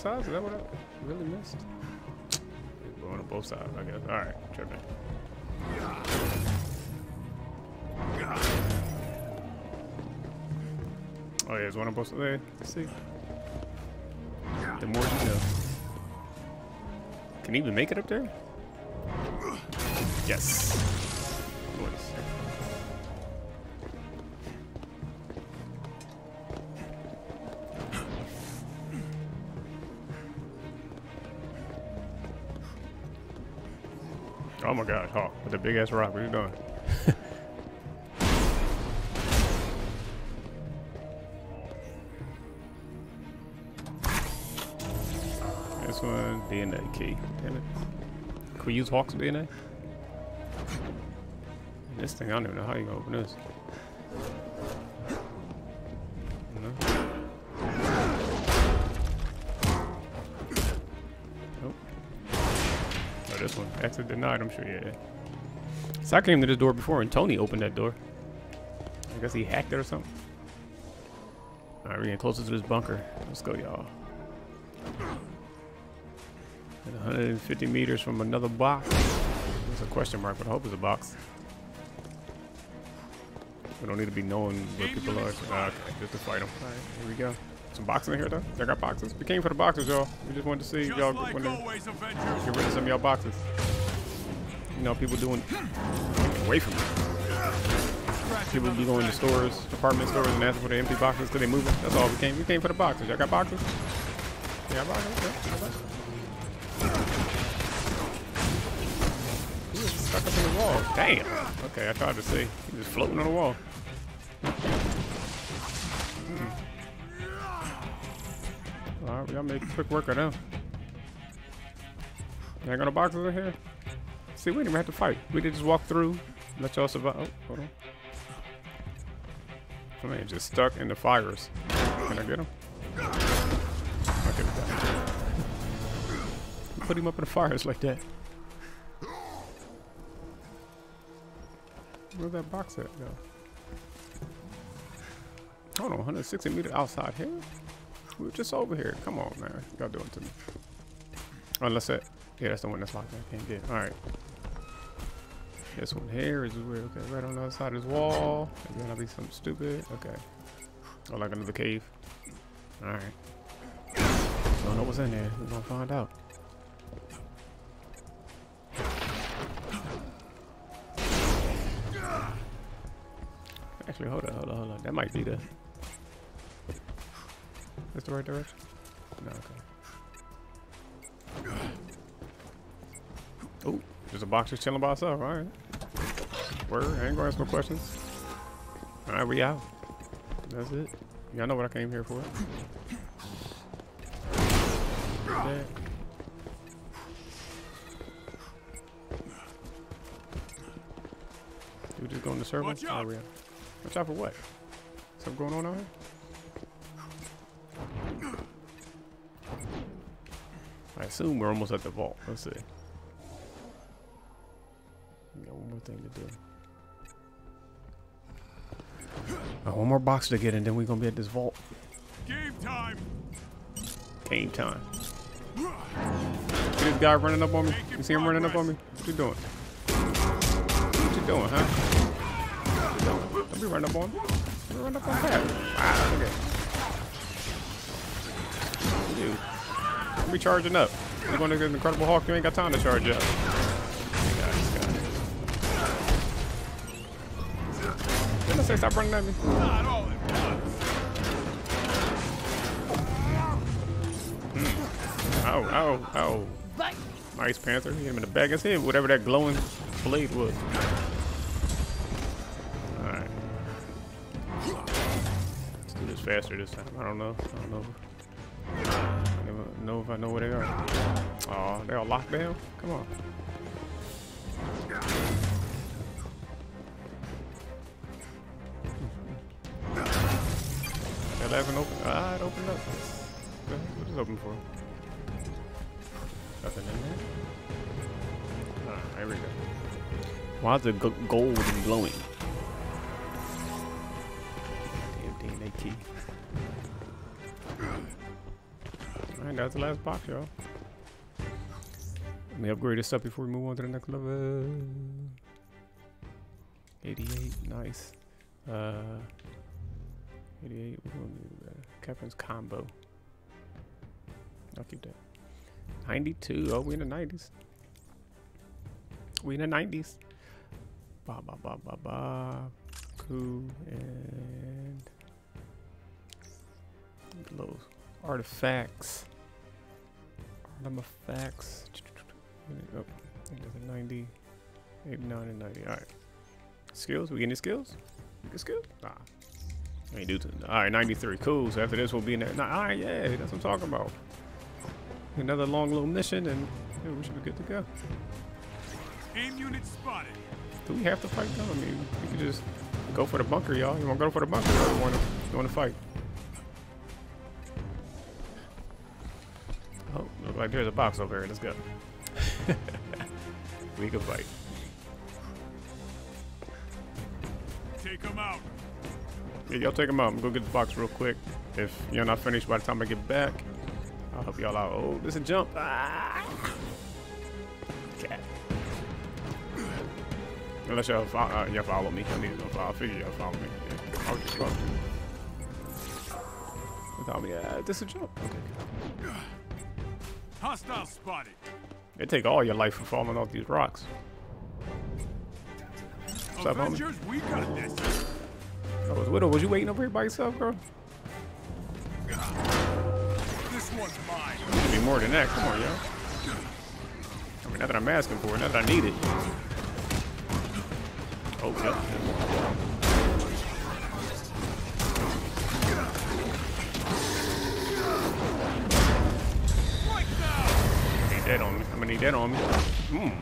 [SPEAKER 1] Sides? Is that what I really missed? One on both sides, I guess. Alright, tripping. Oh yeah, there's one on both sides. There, let's see. The more you know. Can he even make it up there? Yes. Big ass rock, what are you doing? this one, DNA key. Damn it. Can we use Hulk's DNA? This thing, I don't even know how you gonna open this. No. Nope. Oh, this one. Exit denied, I'm sure, yeah. So I came to this door before and Tony opened that door. I guess he hacked it or something. Alright, we're getting closer to this bunker. Let's go, y'all. 150 meters from another box. There's a question mark, but I hope it's a box. We don't need to be knowing where people are. Ah, okay, just to fight them. Alright, here we go. Some boxes in here, though. They got boxes. We came for the boxes, y'all. We just wanted to see y'all
[SPEAKER 3] like
[SPEAKER 1] when they
[SPEAKER 3] always, Avengers.
[SPEAKER 1] get rid of some of y'all boxes. You know, people doing away from me. People be going to stores, department stores, and asking for the empty boxes till they move them. That's all we came. We came for the boxes. Y'all got boxes? Yeah, got boxes. Yeah, boxes. Stuck up in the wall. Damn. Okay, I tried to see. He was floating on the wall. Mm. All right, we gotta make quick work of them. Ain't got no boxes in here? See, we didn't even have to fight. We did just walk through, let y'all survive. Oh, hold on. I mean, just stuck in the fires. Can I get him? Okay. Put him up in the fires like that. Where's that box at, though? Hold on, 160 meters outside here? We were just over here. Come on, man. Y'all doing it to me. Unless that, yeah, that's the one that's locked. I can't get. All right. This one here is where, okay, right on the other side of this wall. Is gonna be something stupid. Okay. Oh, like another cave. All right. Don't know what's in there. We're gonna find out. Actually, hold on, hold on, hold on. That might be the. That's the right direction. No, okay. Oh, there's a box just chilling by itself. All right. Word. I ain't gonna ask no questions. All right, we out. That's it. Y'all know what I came here for. Yeah. We just going to serve
[SPEAKER 3] Watch out.
[SPEAKER 1] Oh, are. Watch out for what? Something going on out here? I assume we're almost at the vault. Let's see. We got one more thing to do. Uh, one more box to get, and then we're gonna be at this vault.
[SPEAKER 3] Game time.
[SPEAKER 1] Game time. See this guy running up on me? You see him running up on me? What you doing? What you doing, huh? What you doing? Don't be running up on me. Don't be running up on that. Wow, look at you. Don't be charging up. You're going to get an Incredible Hulk, you ain't got time to charge up. Say stop running at me? Hmm.
[SPEAKER 3] Not all at once.
[SPEAKER 1] Oh, oh, oh. Nice Panther. Hit him in the back of his head, whatever that glowing blade was. Alright. Let's do this faster this time. I don't know. I don't know. I don't know if I know where they are. Oh, they're all locked down? Come on. Ah, it opened up. What what is it open for? Nothing in there. Ah, there we go. Why is it go- gold and glowing? Damn DNA key. Alright, that's the last box, y'all. Let me upgrade this up before we move on to the next level. 88, nice. Uh, 88, Captain's combo. I'll keep that. 92. Oh, we in the 90s. We in the 90s. Ba ba ba ba ba. Cool and little artifacts. Artifacts. Oh, there's a 90, 89, and 90. All right. Skills. We get any skills? We get skills? Nah. Ain't do. All right, 93. Cool. So after this, we'll be in there. Nah, all right, yeah, that's what I'm talking about another long little mission, and yeah, we should be good to go.
[SPEAKER 3] Aim unit spotted.
[SPEAKER 1] Do we have to fight though? I mean, we could just go for the bunker, y'all. You want to go for the bunker, or you want to you want to fight? Oh, look like there's a box over here. Let's go. we can fight.
[SPEAKER 3] Take them out.
[SPEAKER 1] Yeah, y'all take them out. I'm gonna go get the box real quick. If you're not finished by the time I get back, I'll help y'all out. Oh, there's a jump. Ah. Cat. Unless y'all follow, uh, y'all follow me. I need to follow. I figure y'all follow me. Yeah. I'll just go. Without me, uh, this a jump. Okay.
[SPEAKER 3] Hostile spotted.
[SPEAKER 1] It take all your life for falling off these rocks. What's up, homie?
[SPEAKER 3] We got this.
[SPEAKER 1] Oh, was Widow, was you waiting over here by yourself, girl?
[SPEAKER 3] This one's mine.
[SPEAKER 1] Be more than that. Come on, yo. I mean, not that I'm asking for it, not that I need it. Oh, yep. Need that on me. I'm gonna need that on me. Mmm.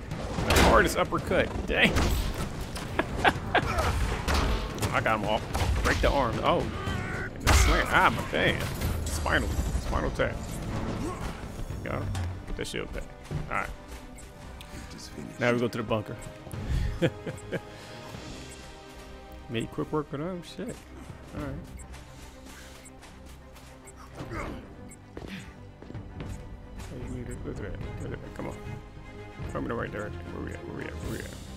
[SPEAKER 1] The hardest uppercut. Dang. I got him off. Break the arm. Oh. And the slam. Ah, my man. Spinal. Spinal tap. Got him. Get that shield back. Alright. Now we go to the bunker. Made quick work with him. Shit. Alright. Look at that. Look at that. Come on. Come in the right direction. Where we at? Where we at? Where we at?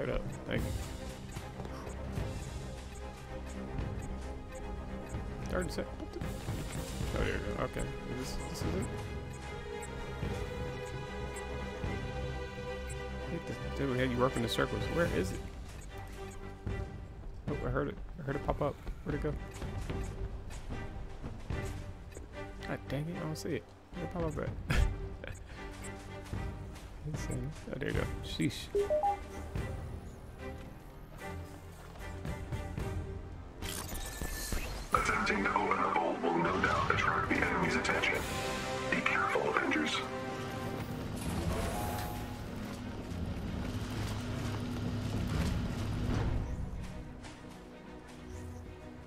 [SPEAKER 1] Light up. Thank you. 30 seconds. What the? Oh, there you go. Okay. Is this, this is it? Dude, we had you working the circles. Where is it? Oh, I heard it. I heard it pop up. Where'd it go? God dang it, I don't see it. Where'd it pop up at? Insane. Oh, there you go. Sheesh.
[SPEAKER 6] Attempting to open the vault will no doubt attract the enemy's attention. Be careful, Avengers.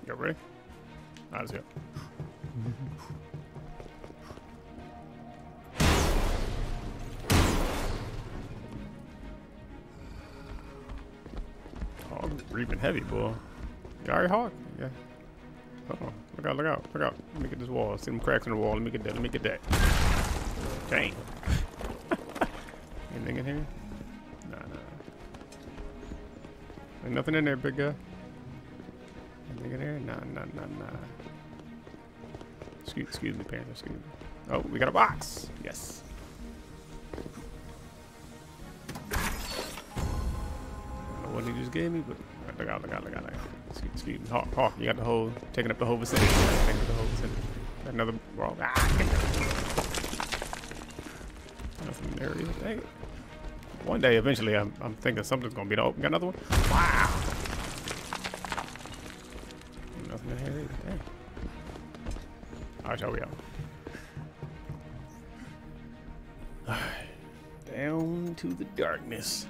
[SPEAKER 1] You ready? Ah, let's go. Oh, I'm reaping heavy, boy. Gary Hawk. Yeah. Uh oh. Look out, look out, look out. Let me get this wall. See them cracks in the wall. Let me get that. Let me get that. Dang. Anything in here? Nah, nah. Ain't nothing in there, big guy. Anything in there? Nah, nah, nah, nah. Excuse, excuse me, Panther. Excuse me. Oh, we got a box. Yes. what he just gave me, but look out, look out, look out, look out. Excuse, excuse me. Hulk, Hulk, you got the whole, taking up the whole vicinity. Taking up the whole vicinity. Another, wrong. Ah, Nothing there either. Dang. One day, eventually, I'm, I'm thinking something's gonna be the open. Got another one? Wow. Nothing in here either. Dang. Alright, y'all, we out. Down to the darkness.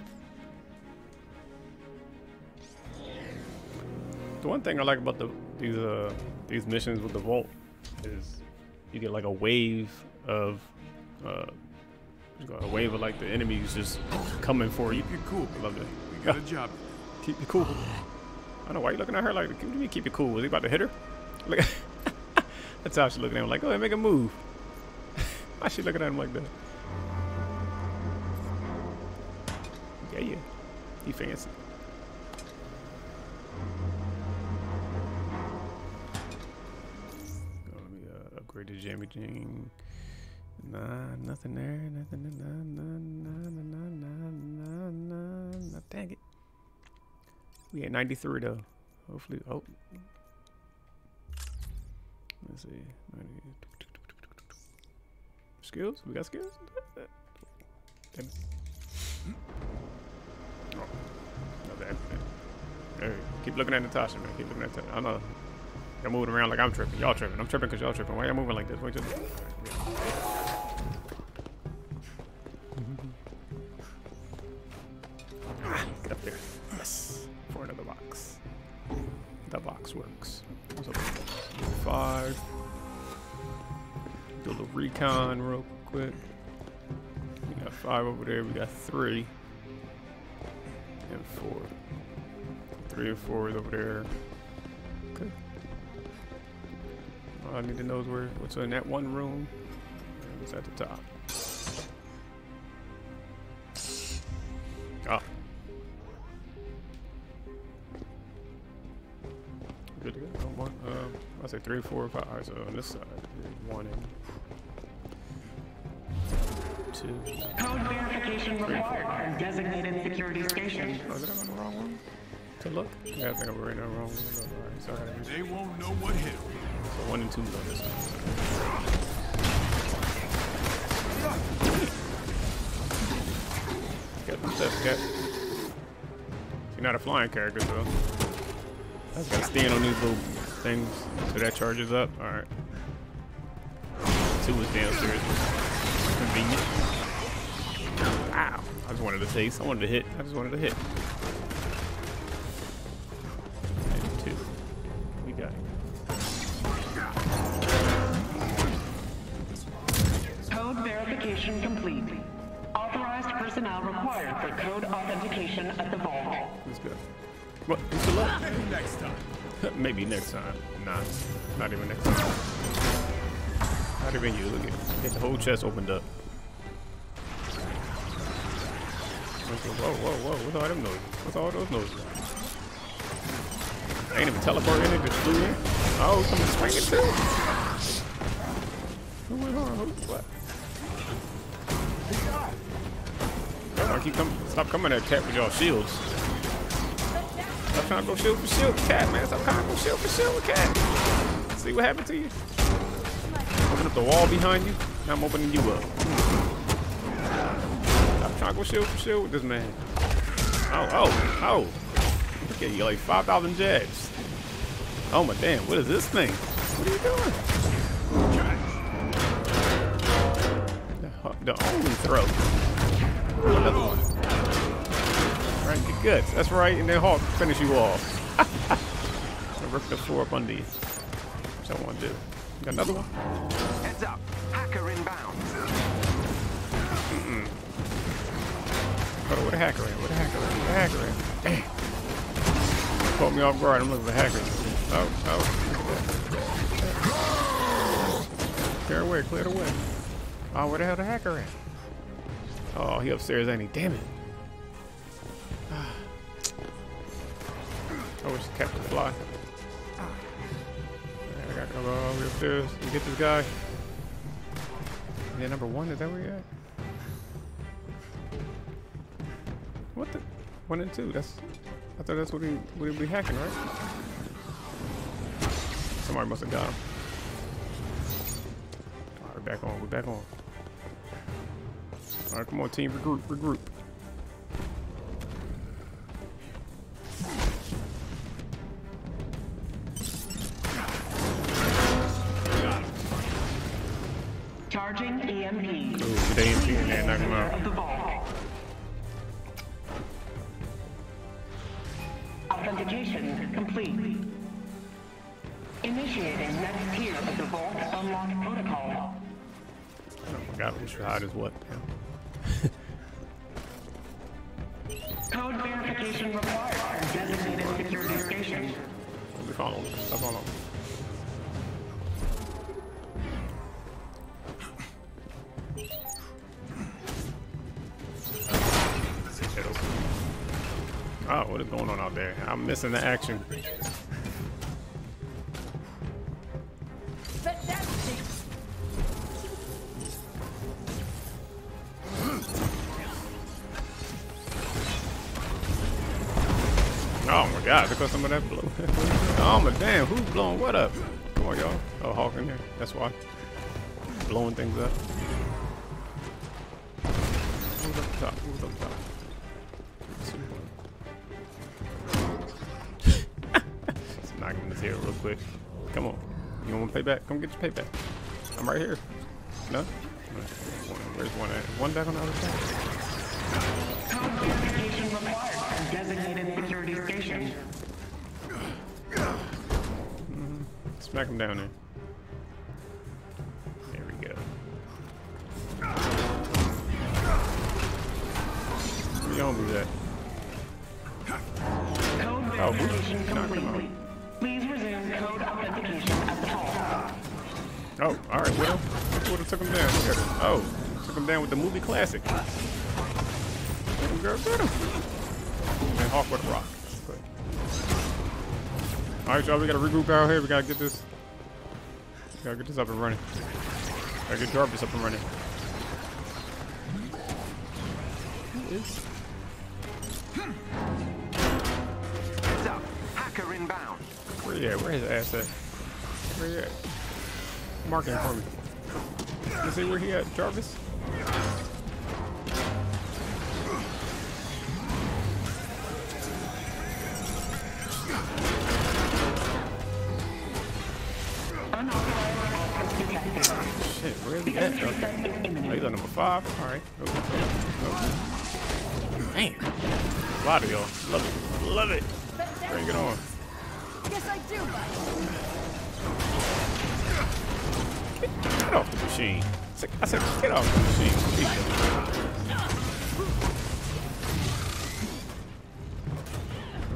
[SPEAKER 1] The one thing I like about the these uh these missions with the vault is you get like a wave of uh a wave of like the enemies just coming for you.
[SPEAKER 3] Keep you cool.
[SPEAKER 1] I love it.
[SPEAKER 3] We got a job.
[SPEAKER 1] Keep you cool. I don't know why you looking at her like what do you keep you cool? Was he about to hit her? Look That's how she looking at him like, go ahead, make a move. why she looking at him like that? Yeah, yeah. He fancy. Oh, let uh, upgrade jing. Nah, nothing there. Nothing. Nah, nah, nah, nah, nah, nah, nah, nah. Dang it. We at 93 though. Hopefully. Oh. Let's see. 90. Skills? We got skills? Damn it. Oh. That. Hey, keep looking at Natasha, man. Keep looking at that. I know. Y'all moving around like I'm tripping. Y'all tripping. I'm tripping because y'all tripping. Why y'all moving like this? Wait just. Ah, Get up there. Yes. For another box. The box works. Five. Do a recon real quick. We got five over there. We got three. And four. Three and four is over there. All I need to know is where what's in that one room. It's at the top. Ah. Good to go. Oh, One, um, I say three, four, five. All right, so on this side, one and two.
[SPEAKER 7] Code verification required from designated security station.
[SPEAKER 1] Oh, did I run the wrong one? To look? Yeah, I think I'm right the wrong one. Alright, sorry.
[SPEAKER 3] They won't know what hit 'em.
[SPEAKER 1] So one and two on this side. Got the stuff, got. You're not a flying character, though. I just gotta stand on these little things so that charges up. Alright. Two was downstairs. Convenient. Wow. I just wanted to taste. I wanted to hit. I just wanted to hit.
[SPEAKER 3] Maybe next time.
[SPEAKER 1] Nah, not even next time. Not even you. Look at get the whole chest opened up. Whoa, whoa, whoa! What's all them noises? What's all those noises? I ain't even teleporting it. Just flew in. Oh, someone swinging too. Who went on? Who? What? Come on, keep coming. Stop coming at Cap with y'all shields. Stop trying to go shield for shield with Cap, man. Stop trying to go shield for shield with Cap. See what happened to you? Open up the wall behind you. Now I'm opening you up. Stop trying to go shield for shield with this man. Oh, oh, oh. Look at you, like 5,000 jabs. Oh my damn, what is this thing? What are you doing? The, the only throw. Another one. Good. That's right, and then Hawk finish you off. I rip the floor up under you. What's I want to do? Got another one?
[SPEAKER 2] Heads up. Hacker inbound.
[SPEAKER 1] Oh, where the hacker at? Where the hacker at? Where the hacker at? Damn. Caught me off guard. I'm looking for hackers. Oh, oh. Clear away, clear away. Oh, where the hell the hacker at? Oh, he upstairs, ain't he? Damn it. I wish the cat could fly. Alright, I gotta go all the way upstairs and get this guy. Yeah, number one, is that where you're at? What the? One and two, that's I thought that's what he he be hacking, right? Somebody must have got him. Alright, we're back on, we're back on. Alright, come on team, regroup, regroup. There?
[SPEAKER 7] The
[SPEAKER 1] action. Oh my god, look at some of that blow. oh my damn, who's blowing what up? Come on, y'all. Oh, Hawk in there. That's why. Blowing things up. You want to pay back? Come get your payback. I'm right here. No? Where's one at? One back on the other side.
[SPEAKER 7] Code verification required designated security station. Mm-hmm.
[SPEAKER 1] Smack him down. There classic. Get him, girl, get him. And Hawk with a rock. Alright, y'all, we gotta regroup out here. We gotta get this. We gotta get this up and running. Gotta get Jarvis up and running. Who is?
[SPEAKER 2] Heads up. Hacker inbound.
[SPEAKER 1] Where he at? Where his ass at? Where he at? Mark him for me. You see where he at, Jarvis?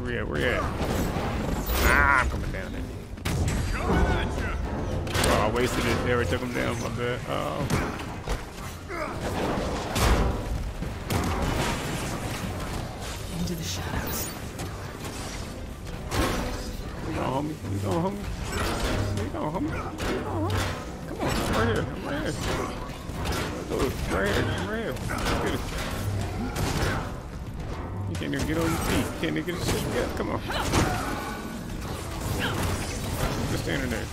[SPEAKER 1] We at? Where we at? Ah, I'm coming down. Oh, I wasted it. There, it took him down. My bad. Oh.
[SPEAKER 5] into the shadows.
[SPEAKER 1] You going, homie? You going, homie? You going, homie? You going, homie? Come on, I'm right here. I'm right here. It. Right here. I'm right here. Let's get it. Can't even get on your feet. Can't even get shit together. Come on. Just standing there.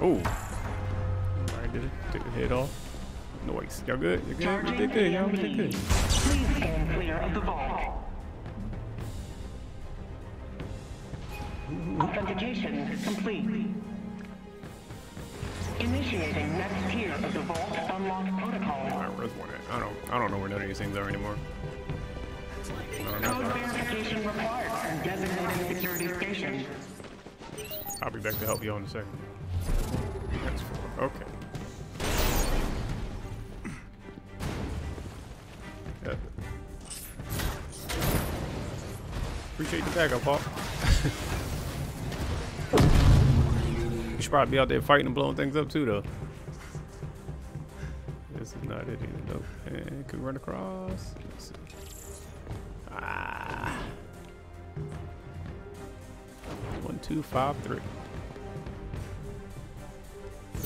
[SPEAKER 1] Oh. Alright, did it, did it hit off? Noise. Y'all good? You good? You did good. Y'all did
[SPEAKER 7] EMP.
[SPEAKER 1] good.
[SPEAKER 7] Please stand clear of the vault. Authentication complete.
[SPEAKER 1] Don't know where none of these things are anymore.
[SPEAKER 7] Code verification required from designated security station.
[SPEAKER 1] I'll be back to help you in a second. That's four. Okay. Yeah. Appreciate the backup, Paul. you should probably be out there fighting and blowing things up too, though. Is it either. Nope. And could run across. Let's see. Ah. One, two, five, three.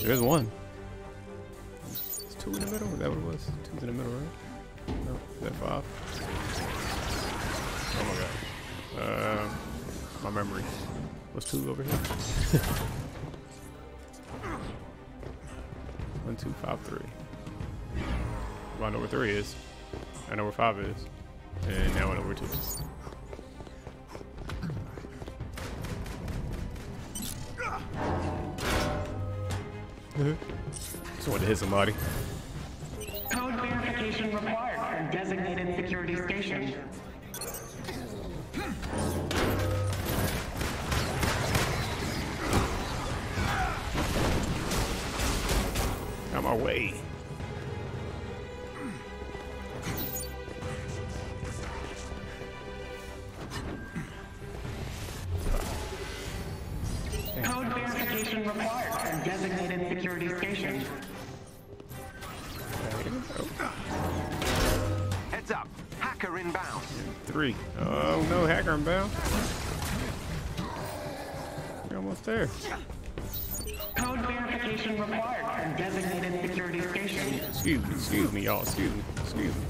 [SPEAKER 1] There's one. It's two in the middle. Is that what it was? Two's in the middle, right? No, is that five? Oh my god. Um, my memory. What's two over here? One, two, five, three. Well, I know where three is. I know where five is. And now I know where two is. Just wanted to hit somebody.
[SPEAKER 7] Code verification required from designated security station.
[SPEAKER 1] Out my way.
[SPEAKER 7] Verification required from designated security station.
[SPEAKER 2] Heads up. Hacker inbound.
[SPEAKER 1] Three. Oh no, hacker inbound. We're almost there.
[SPEAKER 7] Code verification required from designated security station.
[SPEAKER 1] Excuse me, excuse me, y'all. Excuse me, excuse me.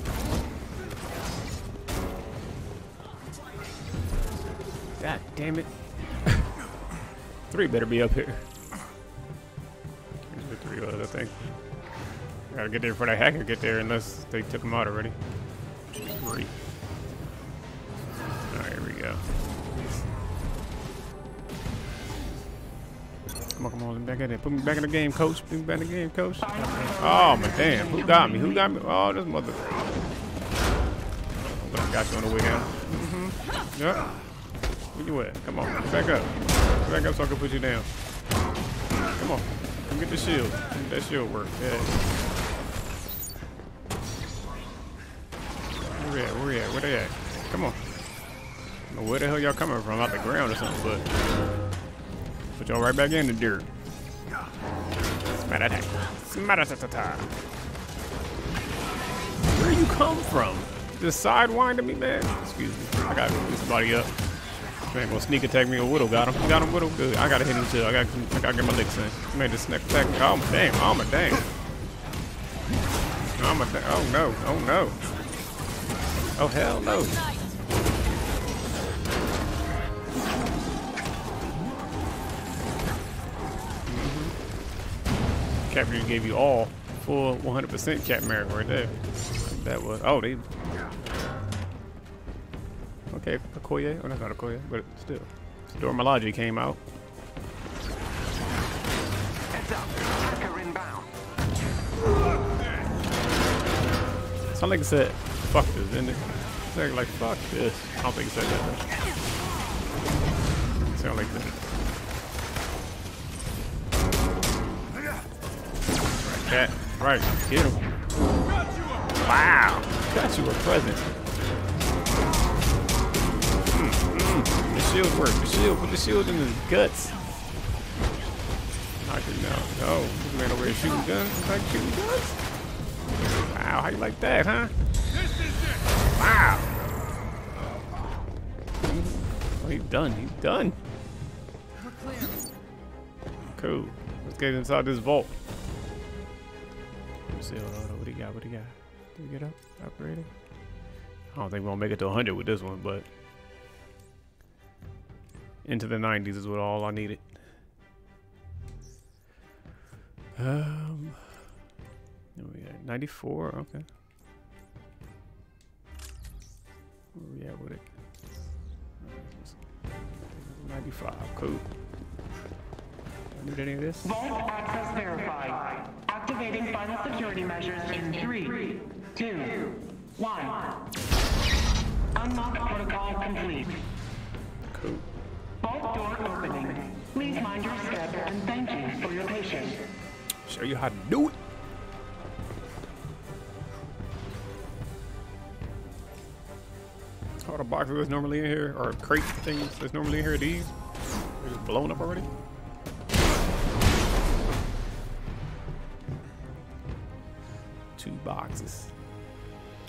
[SPEAKER 1] God damn it. three better be up here. Was, I think. Gotta get there before that hacker get there unless they took him out already. Three. Alright, here we go. Come on, come on, back in there. Put me back in the game, coach. Put me back in the game, coach. Oh, my damn. Who got me? Who got me? Oh, this mother. I got you on the way down. Mm-hmm. Yep. Where you at? Come on. Back up. Back up so I can put you down. Come on. Get the shield. That shield work. Yeah. Where we at? Where at? Where they at? Come on. Where the hell y'all coming from? Out the ground or something, but put y'all right back in the dirt. Smatter attack. Smatter attack. Where you come from? Just sidewinding me, man? Excuse me. I gotta beat somebody up. Man, gonna sneak attack me or Widow got him. Got him, Widow. Good. I gotta hit him too. I gotta, I gotta get my licks in. Man, just sneak attack. Oh, damn. Oh, my damn. Oh, my da- Oh, no. Oh, no. Oh, hell no. Mm-hmm. Captain gave you all full 100% Cap America right there. That was. Oh, they. Okay, Okoye. Oh, that's not Okoye, but still. Dormalogy came out.
[SPEAKER 2] Heads up. Hacker inbound.
[SPEAKER 1] Sound like it said, fuck this, didn't it? It's like, fuck this. I don't think it said that. Sound like that. Right, cat. Right, get him. Wow. Got you a present. Shield work. The shield. Put the shield in his guts. Knock him out. No. This man over here shooting guns. Like shooting guns. Wow, how you like that, huh? Wow. Oh, he's done. He's done. Cool. Let's get inside this vault. Let me see. Hold on, hold on. What do you got? What do you got? Did we get up? Upgraded? I don't think we're gonna make it to 100 with this one, but into the 90s is what all I needed. Um, we at? 94. Okay. Where we at with it? Uh, 95. Cool. I need any of this?
[SPEAKER 7] Vault access verified. Activating final security measures in three, two, one. Unlock protocol complete.
[SPEAKER 1] Cool. Show you how to do it. All the boxes that's normally in here, or crate things that's normally in here, these, they're just blown up already. Two boxes.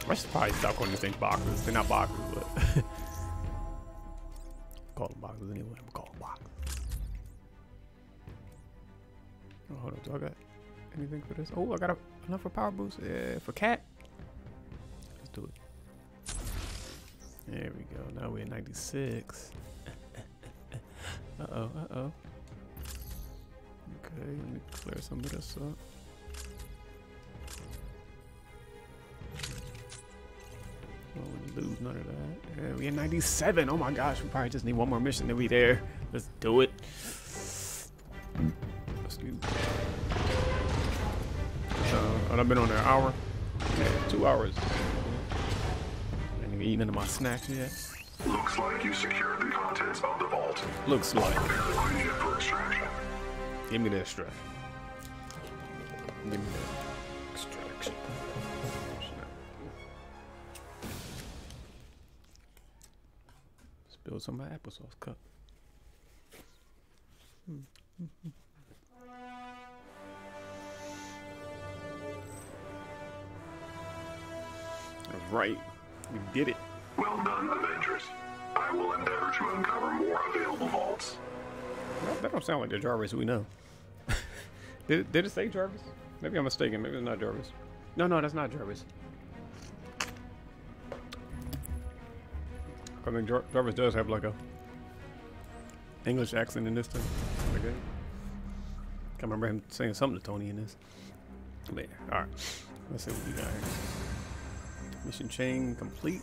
[SPEAKER 1] I should probably stop calling these things boxes. They're not boxes, but call them boxes anyway. I'm gonna call them boxes. Oh, hold on. Do I got anything for this? Oh, I got a, enough for power boost. Yeah, for Cap. Let's do it. There we go. Now we're at 96. uh oh. Uh oh. Okay, let me clear some of this up. Oh, we lose none of that. Yeah, we at 97. Oh my gosh, we probably just need one more mission to be there. Let's do it. Let's do. Uh, I've been on there an hour. Yeah, two hours. I ain't even eaten into my snacks yet.
[SPEAKER 6] Looks like you secured the contents of the vault.
[SPEAKER 1] Looks like.
[SPEAKER 6] Prepare the gradient for extraction.
[SPEAKER 1] Give me the extract. Give me the Spill some er of my applesauce cup. That's right. We did it.
[SPEAKER 6] Well done, Avengers. I will endeavor to uncover more available vaults.
[SPEAKER 1] That, that don't sound like the Jarvis we know. did, did it say Jarvis? Maybe I'm mistaken. Maybe it's not Jarvis. No, no, that's not Jarvis. I think Jar- Jarvis does have like a English accent in this thing. Okay. Can't remember him saying something to Tony in this. But yeah, all right. Let's see what we got here. Mission chain complete.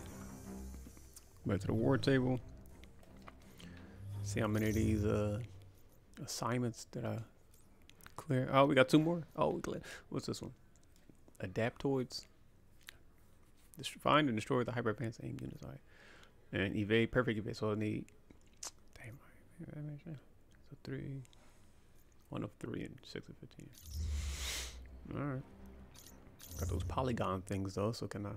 [SPEAKER 1] Back to the war table. See how many of these uh, assignments that I clear. Oh, we got two more. Oh, we clear. What's this one? Adaptoids. Find and destroy the hyperpants aim units. All right. And evade, perfect evade. So I need. Damn. So three. One of three and six of fifteen. All right. Got those polygon things though. So can I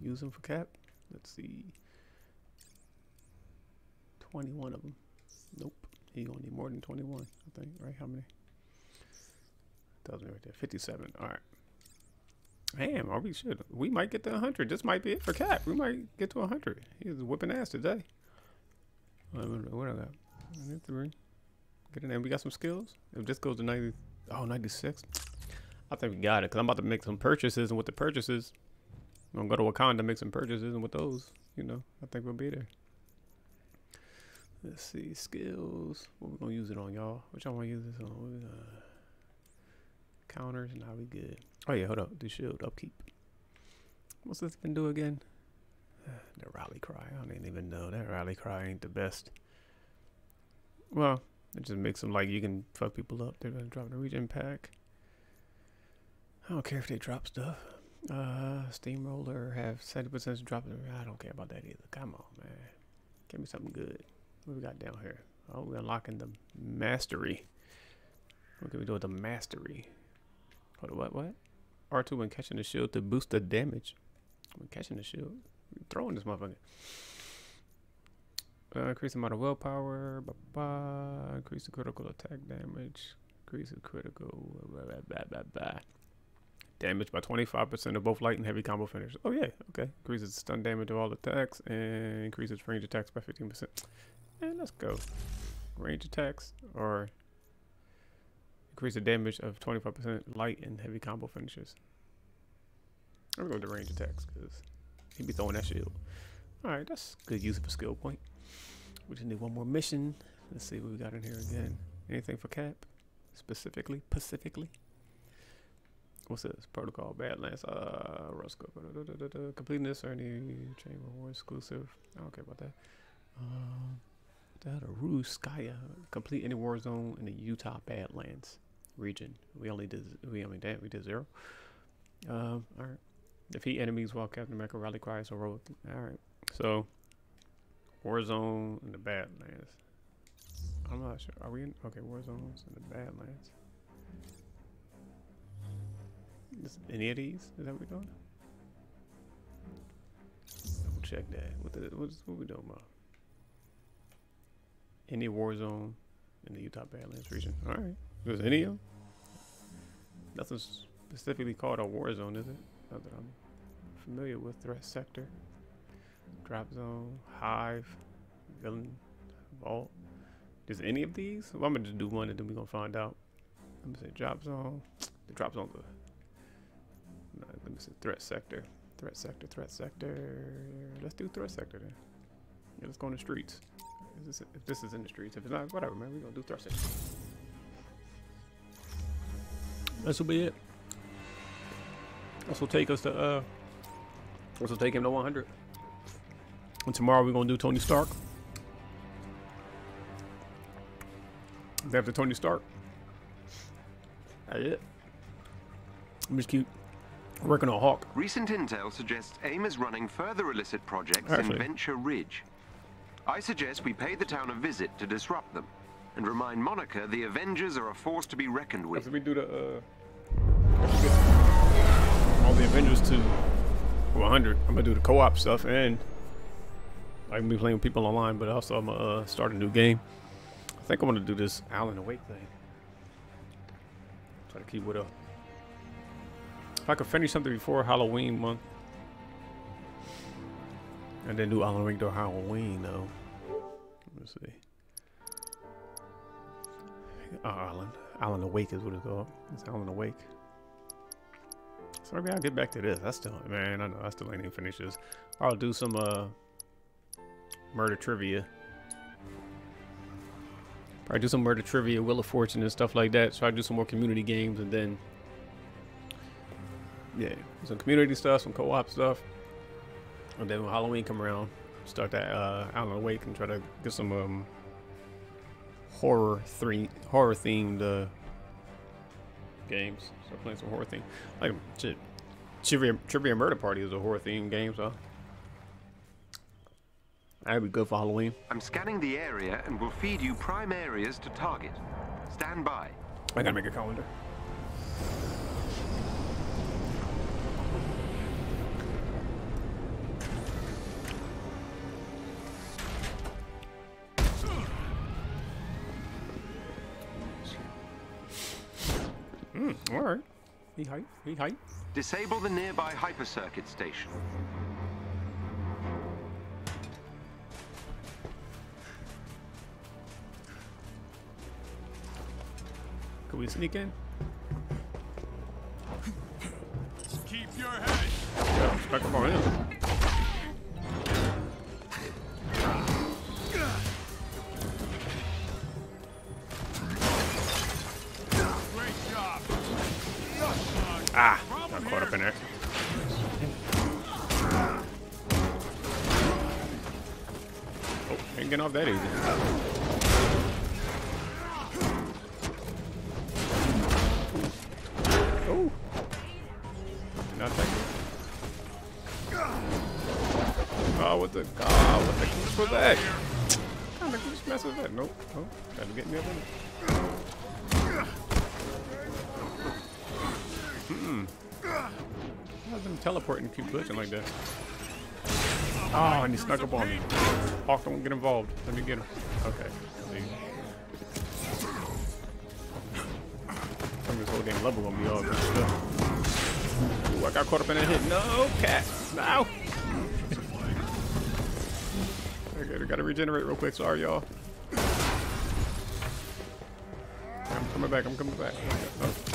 [SPEAKER 1] use them for cap? Let's see. 21 of them. Nope. You gonna need more than 21, I think, right? How many? Me right there. 57. All right. Damn, are we should we might get to 100. This might be it for Cap. We might get to 100. He's whipping ass today. What what I got? 93. Get in there. We got some skills. If this goes to 90, oh 96. I think we got it because I'm about to make some purchases, and with the purchases, I'm gonna go to Wakanda make some purchases, and with those, you know, I think we'll be there. Let's see, skills. What we gonna use it on, y'all? Which I want to use this on? Uh, What we got? Counters. Now we good. Oh yeah, hold up. Do shield upkeep. What's this been do again? The rally cry. I didn't even know that rally cry ain't the best. Well, it just makes them like you can fuck people up. They're gonna drop the region pack. I don't care if they drop stuff. Uh, steamroller have seventy percent drop. I don't care about that either. Come on, man. Give me something good. What we got down here? Oh, we're unlocking the mastery. What can we do with the mastery? On, what? What? R2 when catching the shield to boost the damage. When catching the shield, throwing this motherfucker. Uh, increase the amount of willpower. Blah, blah, increase the critical attack damage. Increase the critical. Blah, blah. Damage by 25% of both light and heavy combo finishers. Oh, yeah. Okay. Increases stun damage of all attacks and increases range attacks by 15%. And let's go. Range attacks or increase the damage of 25% light and heavy combo finishes. I'm going to range attacks because he'd be throwing that shield. Alright, that's good use of a skill point. We just need one more mission. Let's see what we got in here again. Anything for Cap? Specifically? Pacifically? What's this? Protocol Badlands. Uh, Roscoe. Completing this or any Chamber War exclusive. I don't care about that. Um, that a Ruse Skya. Complete any war zone in the Utah Badlands region. We only did we only did we did zero. Um, all right. Defeat enemies while Captain America rally cries heroic. All right. So war zone in the Badlands. I'm not sure. Are we in? Okay, war zones in the Badlands. Is any of these? Is that what we're doing? Double check that. What the what's what we doing about? Any war zone in the Utah Badlands region. All right. There's any of them? Nothing specifically called a war zone, is it? Not that I'm familiar with. Threat sector, drop zone, hive, villain, vault. Is any of these? Well, I'm gonna just do one and then we're gonna find out. Let me say drop zone. The drop zone. No, let me see threat sector. Threat sector. Threat sector. Let's do threat sector then. Yeah, let's go in the streets. If this, if this is in the streets, if it's not, whatever, man. We're gonna do threat sector. This will be it. This will take us to uh. This will take him to 100. And tomorrow we're gonna do Tony Stark. After Tony Stark. That's it. I'm just keep working on Hawk.
[SPEAKER 2] Recent intel suggests AIM is running further illicit projects
[SPEAKER 1] Actually.
[SPEAKER 2] in Venture Ridge. I suggest we pay the town a visit to disrupt them and remind Monica the Avengers are a force to be reckoned with.
[SPEAKER 1] After we do the uh, the Avengers to 100, I'm gonna do the co-op stuff and I can be playing with people online, but also I'm gonna uh, start a new game. I think I'm gonna do this Alan Wake thing. Try to keep with a. If I could finish something before Halloween month, and then do Alan Wake during Halloween though. Let me see. Uh, Alan. Alan Wake is what it's called. It's Alan Awake. So maybe I'll get back to this. I still, man, I know I still ain't even finished this. I'll do some uh murder trivia. Probably do some murder trivia, Wheel of Fortune and stuff like that. Try to do some more community games and then yeah, some community stuff, some co-op stuff. And then when Halloween come around, start that uh Alan Wake and try to get some um horror three horror themed uh games. Start playing some horror theme. Like shit. Trivia Trivia Murder Party is a horror themed game, so that'd be good for Halloween.
[SPEAKER 2] I'm scanning the area and will feed you prime areas to target. Stand by.
[SPEAKER 1] I gotta make a calendar. He hype, he hype.
[SPEAKER 2] Disable the nearby hypercircuit station.
[SPEAKER 1] Can we sneak in?
[SPEAKER 3] Keep your head.
[SPEAKER 1] Yeah, spec up Oh. that easy. Oh, did not take it. Oh, what the God, what the goose was that? What kind of goose mess was that? Nope. Oh, gotta get me up. Hmm. How's them teleporting keep glitching like that? Oh, and he snuck up on me. Hawk, don't get involved. Let me get him. Okay. Of this whole damn level gonna be all good stuff. Ooh, I got caught up in that hit. No, cat. No. okay, I gotta regenerate real quick. Sorry, y'all. I'm coming back. I'm coming back. Oh.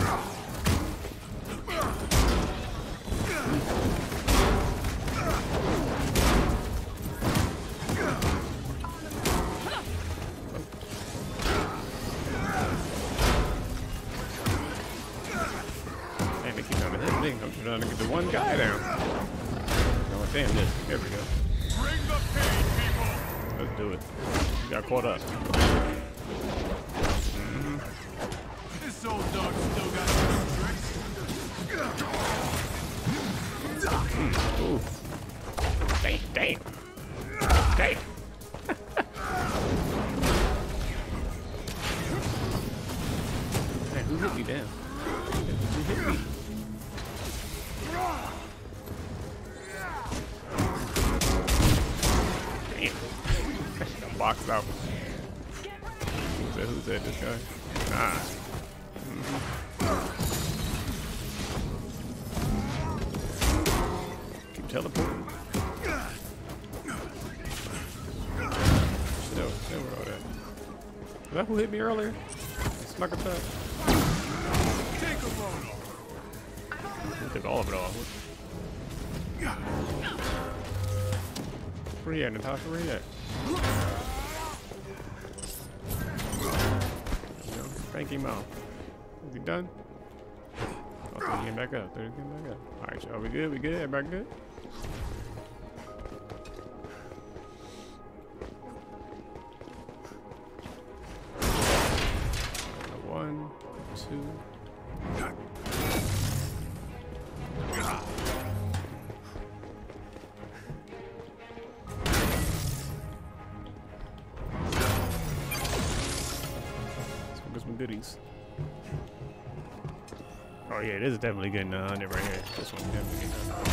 [SPEAKER 1] Who hit me earlier? Snuck attack. We took all of it off. Where you at, Natasha? Where you at? There you go. Spank him out. Is he done? Oh, so he getting back up. There he getting back up. Alright, y'all. We good? We good? Everybody good? Goodies. Oh yeah, this is definitely getting uh, under right here. This one definitely getting under.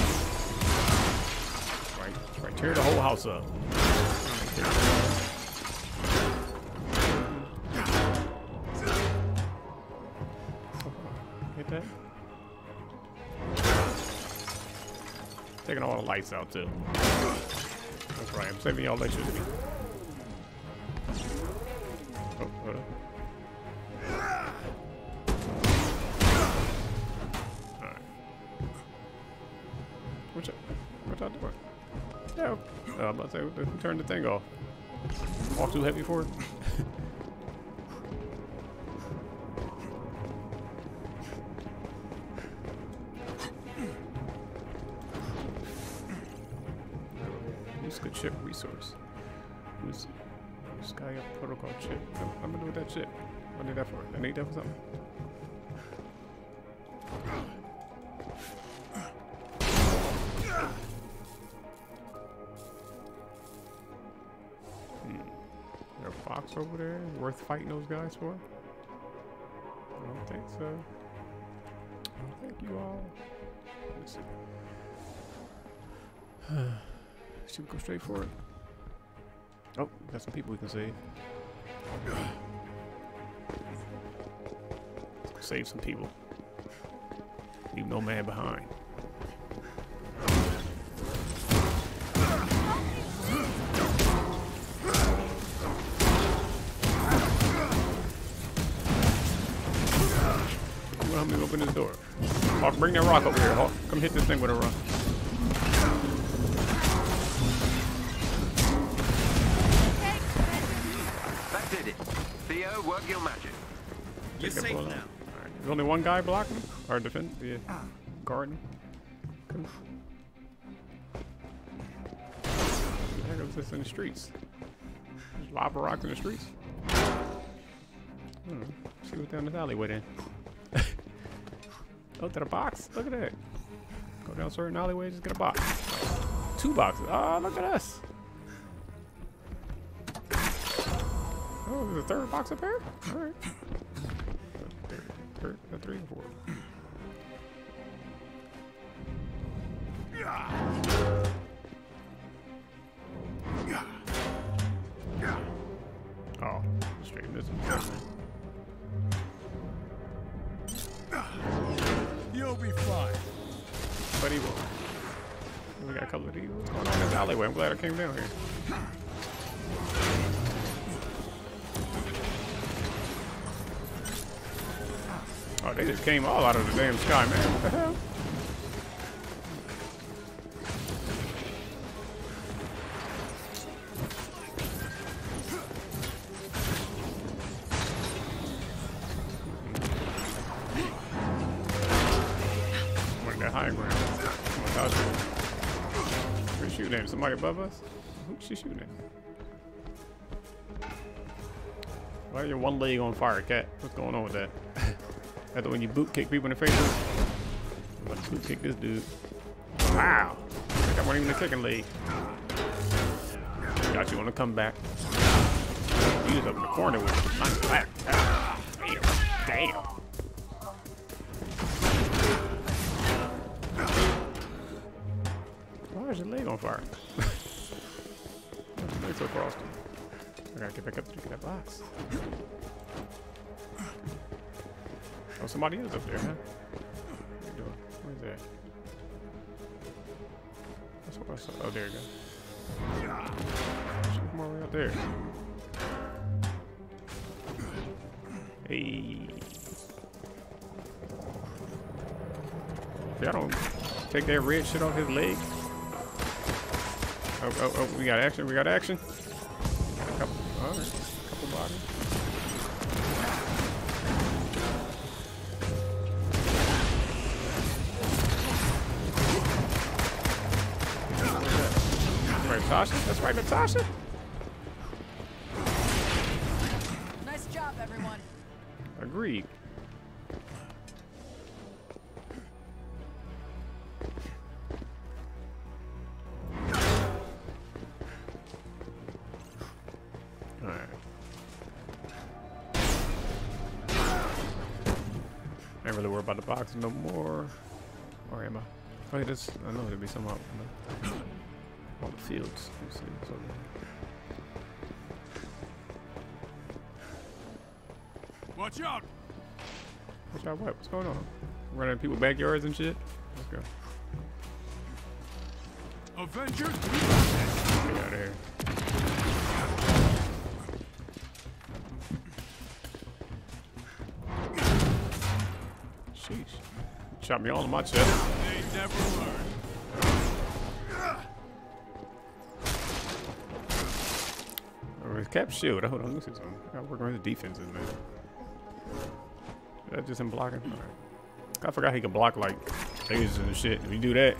[SPEAKER 1] Right, right. Tear the whole house up. Taking all the lights out too. That's right. I'm saving y'all electricity. Oh, hold up. Alright. What y'all, what y'all doing? Yeah, uh, I'm about to say, turned the thing off? Off too heavy for it? I need that for? Something. Hmm. There a box over there worth fighting those guys for? I don't think so. I don't think you all. Let's see. Should we go straight for it? Oh, got some people we can save. Save some people. Leave no man behind. Come help me open this door. Hawk, bring that rock over here, Hawk. Come hit this thing with a rock.
[SPEAKER 2] That did it. Theo, work your magic.
[SPEAKER 1] You're safe now. There's only one guy blocking or defend the garden. Come. The heck is this in the streets? There's lava rocks in the streets. Hmm. See what's down this alleyway then. oh, to the box. Look at that. Go down certain alleyway, just get a box. Two boxes. Oh, look at us. Oh, there's a third box up here? Alright. Third, uh, three four. Oh, straight missing.
[SPEAKER 3] You'll be fine.
[SPEAKER 1] But he will. We got a couple of these. What's going on in this alleyway? I'm glad I came down here. Oh, they just came all out of the damn sky, man. What the hell? Oh? Somebody above us? Who's she shooting at? Why are your one leg on fire, cat? What's going on with that? That's when you boot kick people in the face. I'm gonna boot kick this dude. Wow. That wasn't even a kicking leg. Got you on the comeback. He was up in the corner with nice back. Damn. Damn. Why is your leg on fire? Leg's so frosty. I gotta get back up to get that box. Oh, somebody is up there, huh? Doing? Where's that? That's what I saw. Oh, there you go. The way out there. Hey. y'all don't take that red shit off his leg. Oh, oh, oh, we got action, we got action. Right, Natasha.
[SPEAKER 5] Nice job, everyone.
[SPEAKER 1] Agreed. Alright. I really worried about the box no more. Or am I? Oh, yeah, this, I know there'll be some out fields. Let's see what's over there.
[SPEAKER 3] Watch out!
[SPEAKER 1] Watch out, what? What's going on? Running in people's backyards and shit? Let's go.
[SPEAKER 3] Avengers,
[SPEAKER 1] Get out of here. Sheesh. Shot me all in my chest. Cap shield. Hold on, something. I gotta work on his defenses, man. That just him blocking? Alright. I forgot he can block like lasers and shit. If you do that,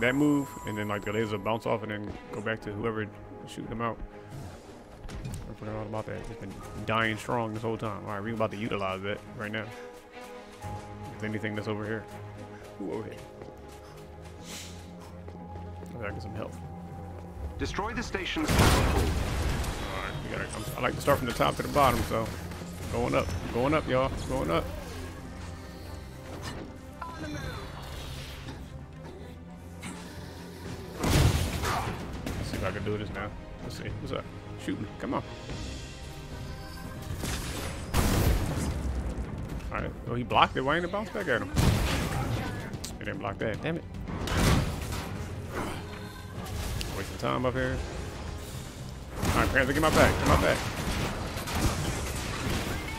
[SPEAKER 1] that move, and then like the laser bounce off and then go back to whoever shooting them out. I forgot all about that. He's been dying strong this whole time. Alright, we're about to utilize that right now. If anything that's over here. Ooh, over here. I gotta get some help.
[SPEAKER 2] Destroy the station's
[SPEAKER 1] gotta, I like to start from the top to the bottom, so going up, going up, y'all, going up. Let's see if I can do this now. Let's see, what's up? Shoot me, come on. Alright, well he blocked it, why ain't it bounce back at him? It didn't block that, damn it. Wasting time up here. Alright, Panther, get my back, get my back.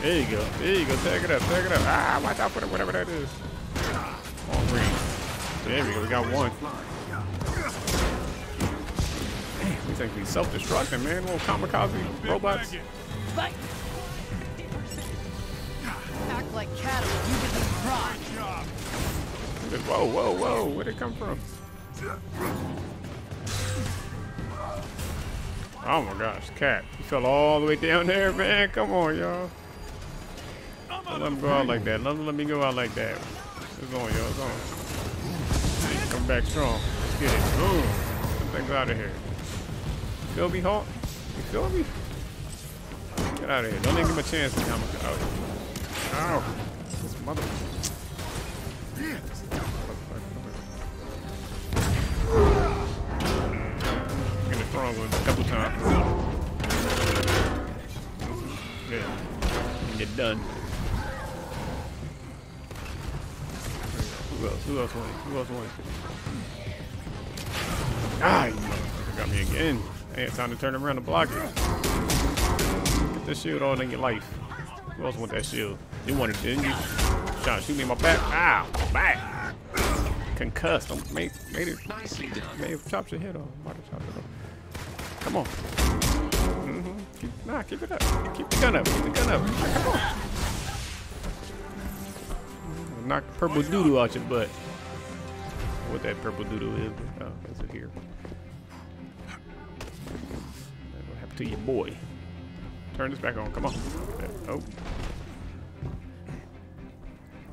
[SPEAKER 1] There you go, there you go, tag it up, tag it up. Ah, watch out for it, whatever that is. On green. There we go, we got one. Damn, these things be self-destructing, man. Little kamikaze robots.
[SPEAKER 5] Fight! Act like cattle. You the cry.
[SPEAKER 1] Whoa, whoa, whoa, where'd it come from? Oh my gosh, cat. You fell all the way down there, man. Come on, y'all. Let him go out like that. Don't let me go out like that. It's on, y'all. It's on. Come back strong. Let's get it. Boom. Get things out of here. You feel me, Hawk? You feel me? Get out of here. Don't even give him a chance to come out. Else? Who else? Who? Ah, got me again. Hey, it's time to turn around and block it. Get this shield on in your life. Who else want that shield? You wanted it, didn't you? Trying shoot me in my back. Ow, back. Concussed. I'm made, made it.
[SPEAKER 2] Nicely done.
[SPEAKER 1] May have chopped your head off. Might have chopped it off. Come on. Mm-hmm. Keep, nah, keep it up. Keep the gun up. Keep the gun up. Come on. Knock purple doodoo out your butt. What that purple doodle is? Oh, is it here? What happened to your boy? Turn this back on. Come on. Oh.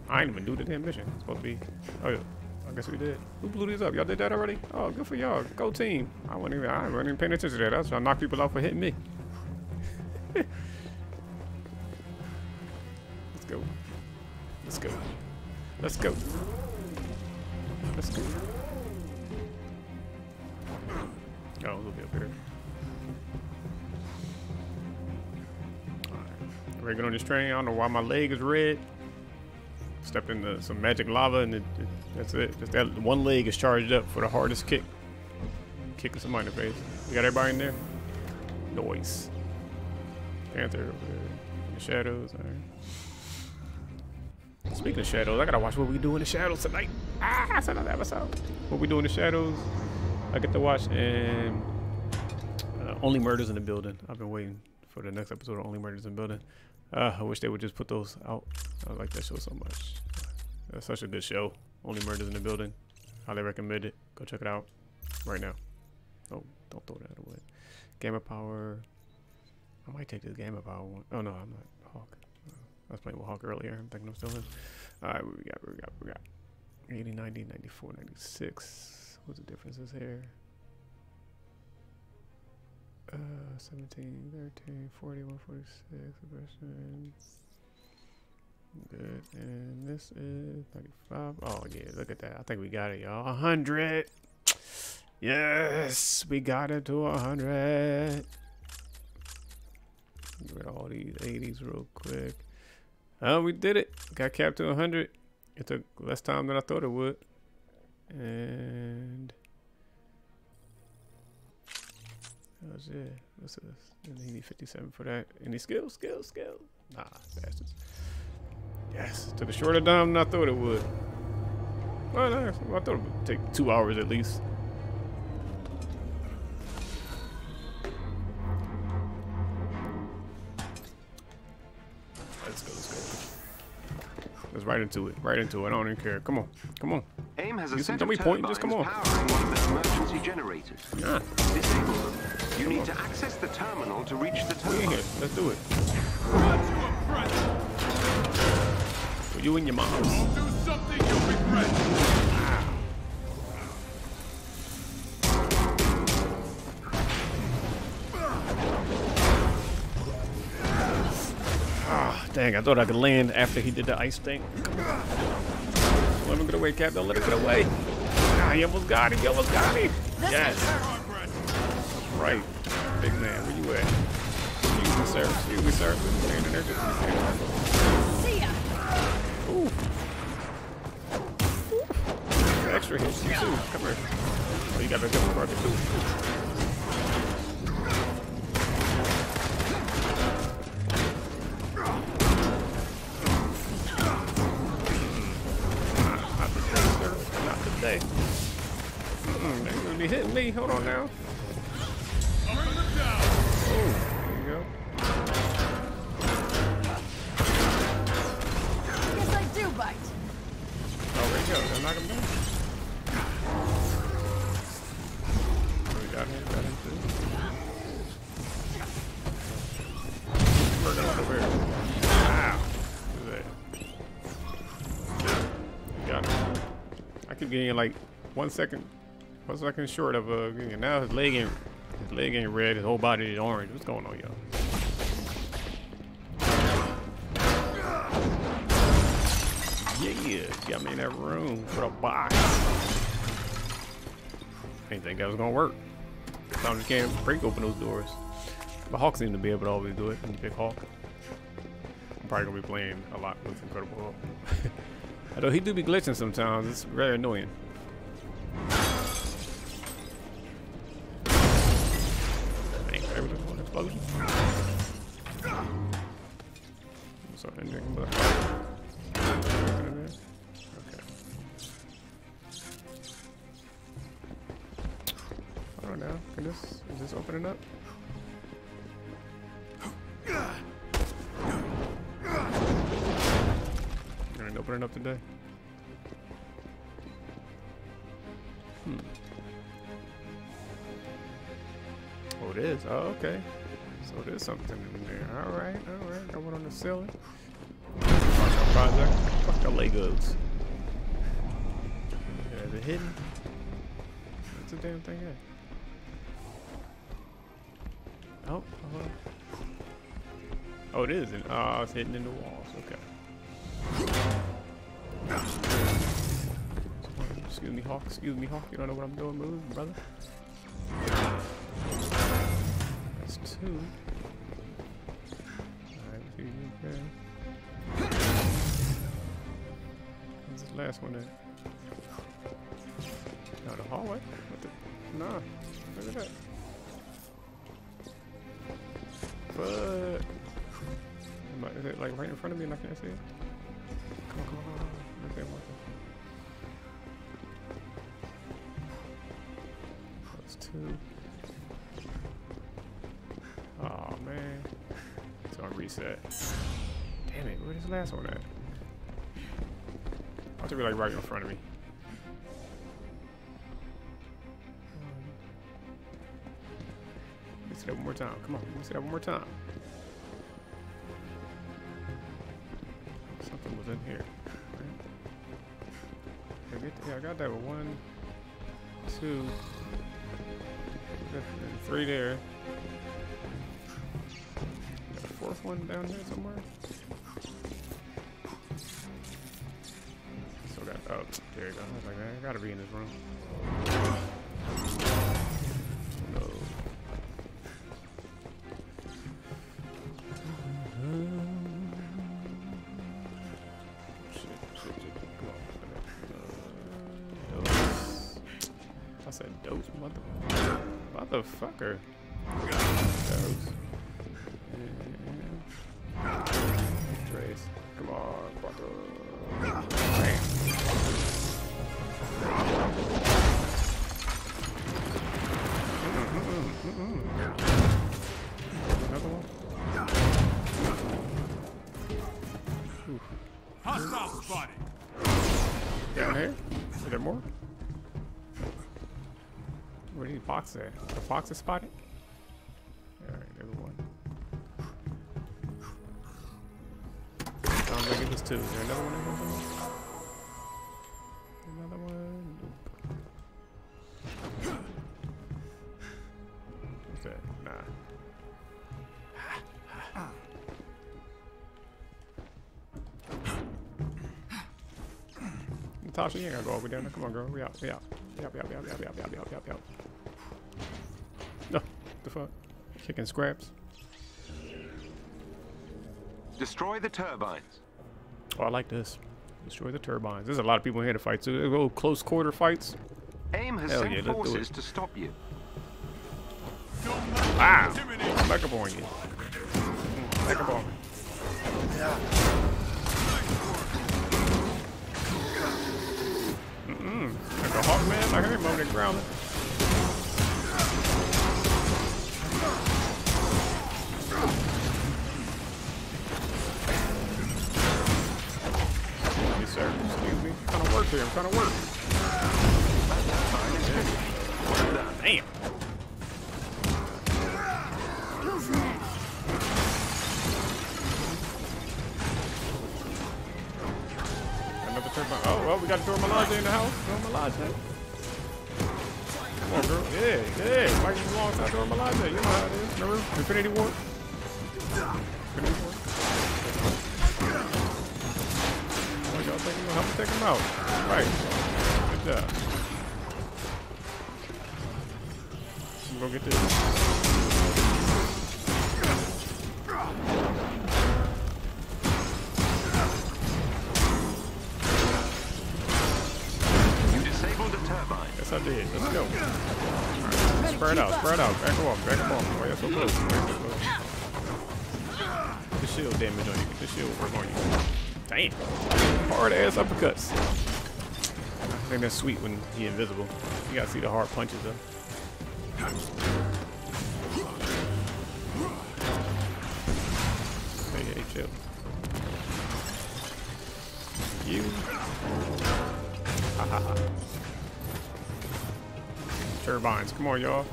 [SPEAKER 1] I ain't even do the damn mission. It's supposed to be. Oh yeah. I guess we did. Who blew these up? Y'all did that already? Oh, good for y'all. Go team. I wasn't even. I wasn't even paying attention to that. I was trying to knock people off for hitting me. Let's go. Let's go. Let's go. Let's. Oh, little bit up here. Alright. Ready on this train? I don't know why my leg is red. Stepped into some magic lava and it, it, that's it. Just that one leg is charged up for the hardest kick. Kicking somebody in the face. We got everybody in there? Noise. Panther over there. In the shadows. Alright. Speaking of shadows, I gotta watch what we do in the shadows tonight. Ah, that's another episode. What we do in the shadows, I get to watch and uh, Only Murders in the Building. I've been waiting for the next episode of Only Murders in the Building. Uh, I wish they would just put those out. I like that show so much. That's such a good show. Only Murders in the Building. Highly recommend it. Go check it out right now. Oh, don't throw that away. Gamma Power. I might take this Gamma Power one. Oh no, I'm not Hawk. Was playing with Hawk earlier. I'm thinking I'm still in. Alright, what we got? What we got? What we got? 80, 90, 94, 96. What's the differences here? Uh, 17, 13, 40, 146. Aggression. Good. And this is 95. Oh, yeah. Look at that. I think we got it, y'all. 100. Yes. We got it to 100. Get rid of all these 80s real quick. Oh, we did it. Got capped to 100. It took less time than I thought it would. And that was. What's this? He need 57 for that. Any skill, skill, skill. Nah, bastards. Yes, took a shorter time than I thought it would. Well, I thought it would take two hours at least. Go. Let's right into it, right into it. I don't even care. Come on, come on.
[SPEAKER 2] AIM has a
[SPEAKER 1] Use some
[SPEAKER 2] set of
[SPEAKER 1] dummy point, just come on.
[SPEAKER 2] powering one of their emergency generators.
[SPEAKER 1] Yeah,
[SPEAKER 2] Disable them. You need to access the terminal to reach the
[SPEAKER 1] we in here. Let's do it.
[SPEAKER 3] You.
[SPEAKER 1] For you and your moms.
[SPEAKER 3] Don't do something you'll regret.
[SPEAKER 1] Dang, I thought I could land after he did the ice thing. Let him get away, Cap. Don't let him get away. Ah, he almost got him. He almost got him. Yes. Right. Big man, where you at? Excuse me, sir. Excuse me, sir. Standing there just.
[SPEAKER 5] See ya.
[SPEAKER 1] Ooh. Ooh. Extra hits. You too. Come here. Oh, you got to double market too. Hold on now.
[SPEAKER 3] Up and down.
[SPEAKER 1] Oh, there you go.
[SPEAKER 5] Guess I do bite.
[SPEAKER 1] Oh, there you go. Did knock him down? Oh, we got him. Got him too. Working over here. Wow. Look at that. Got him. I keep getting like one second, one second short of getting now his leg ain't his leg ain't red, his whole body is orange. What's going on, y'all? Yeah, got me in that room with a box. I Didn't think that was gonna work. Sometimes you can't break open those doors. But Hawk seemed to be able to always do it. I'm a big Hawk. I'm probably gonna be playing a lot with Incredible Hulk. Although he do be glitching sometimes, it's very annoying. There's something in there. All right, all right. Got one on the ceiling. Project. Fuck the Legos. Yeah, is it hidden? What's the damn thing? Oh, hold on. Oh, it is. In, oh, uh, it's hidden in the walls. Okay. Excuse me, Hawk. Excuse me, Hawk. You don't know what I'm doing, move, brother. That's two. Okay. Where's the last one at? Out the hallway? What the? Nah. Look at that. But is it like right in front of me and I can't see it? Come on, come on, come on. Okay. That's two. Oh man. So I reset. Damn it, where's this last one at? I have to be like right in front of me. Let me see that one more time. Come on, let me see that one more time. Something was in here. Yeah, I got that one, two, three there. One down here somewhere. Still got oh there you go. I was like, I gotta be in this room. No. Shit, shit, shit. Come on. Uh. I said dose, mother, motherfucker. These at? The box is spotted? Alright, there's one. Sounds like it was two. Is there another one in here? Another one? Nope. What's that? Nah. Natasha, you ain't gotta go over there. Come on, girl. We out. We out. We out. We out. We out. We out. We out. We out. We out. We out. Fuck? Kicking scraps.
[SPEAKER 2] Destroy the turbines.
[SPEAKER 1] Oh, I like this. Destroy the turbines. There's a lot of people in here to fight too. Little close quarter fights.
[SPEAKER 2] AIM has
[SPEAKER 1] Hell
[SPEAKER 2] sent
[SPEAKER 1] yeah,
[SPEAKER 2] forces to stop you.
[SPEAKER 1] Wow. Back up on you. Back up on me. Mm-mm. Like a hawk man. I hear him on the ground. Work here. I'm trying to work. Damn. Another turbine. Oh, well, we got Dora Milaje in the house. Dora Milaje. Come on, girl. Yeah, yeah. Fighting alongside Dora Milaje. You know how it is. Remember? Infinity War? Infinity War? Oh, y'all think you help me take him out? Right. Good job. I'm gonna go get this.
[SPEAKER 2] You disabled a turbine.
[SPEAKER 1] Yes, I did. Let's go. Alright. Spread out, spread out. Back off, back off. Why you so close? Why you so close? Get the shield damage on you. Get the shield work on you. Damn. Hard ass uppercuts. Think that's sweet when he invisible. You gotta see the hard punches though. Hey, hey, chill. You. Ha ha ha. Turbines. Come on, y'all.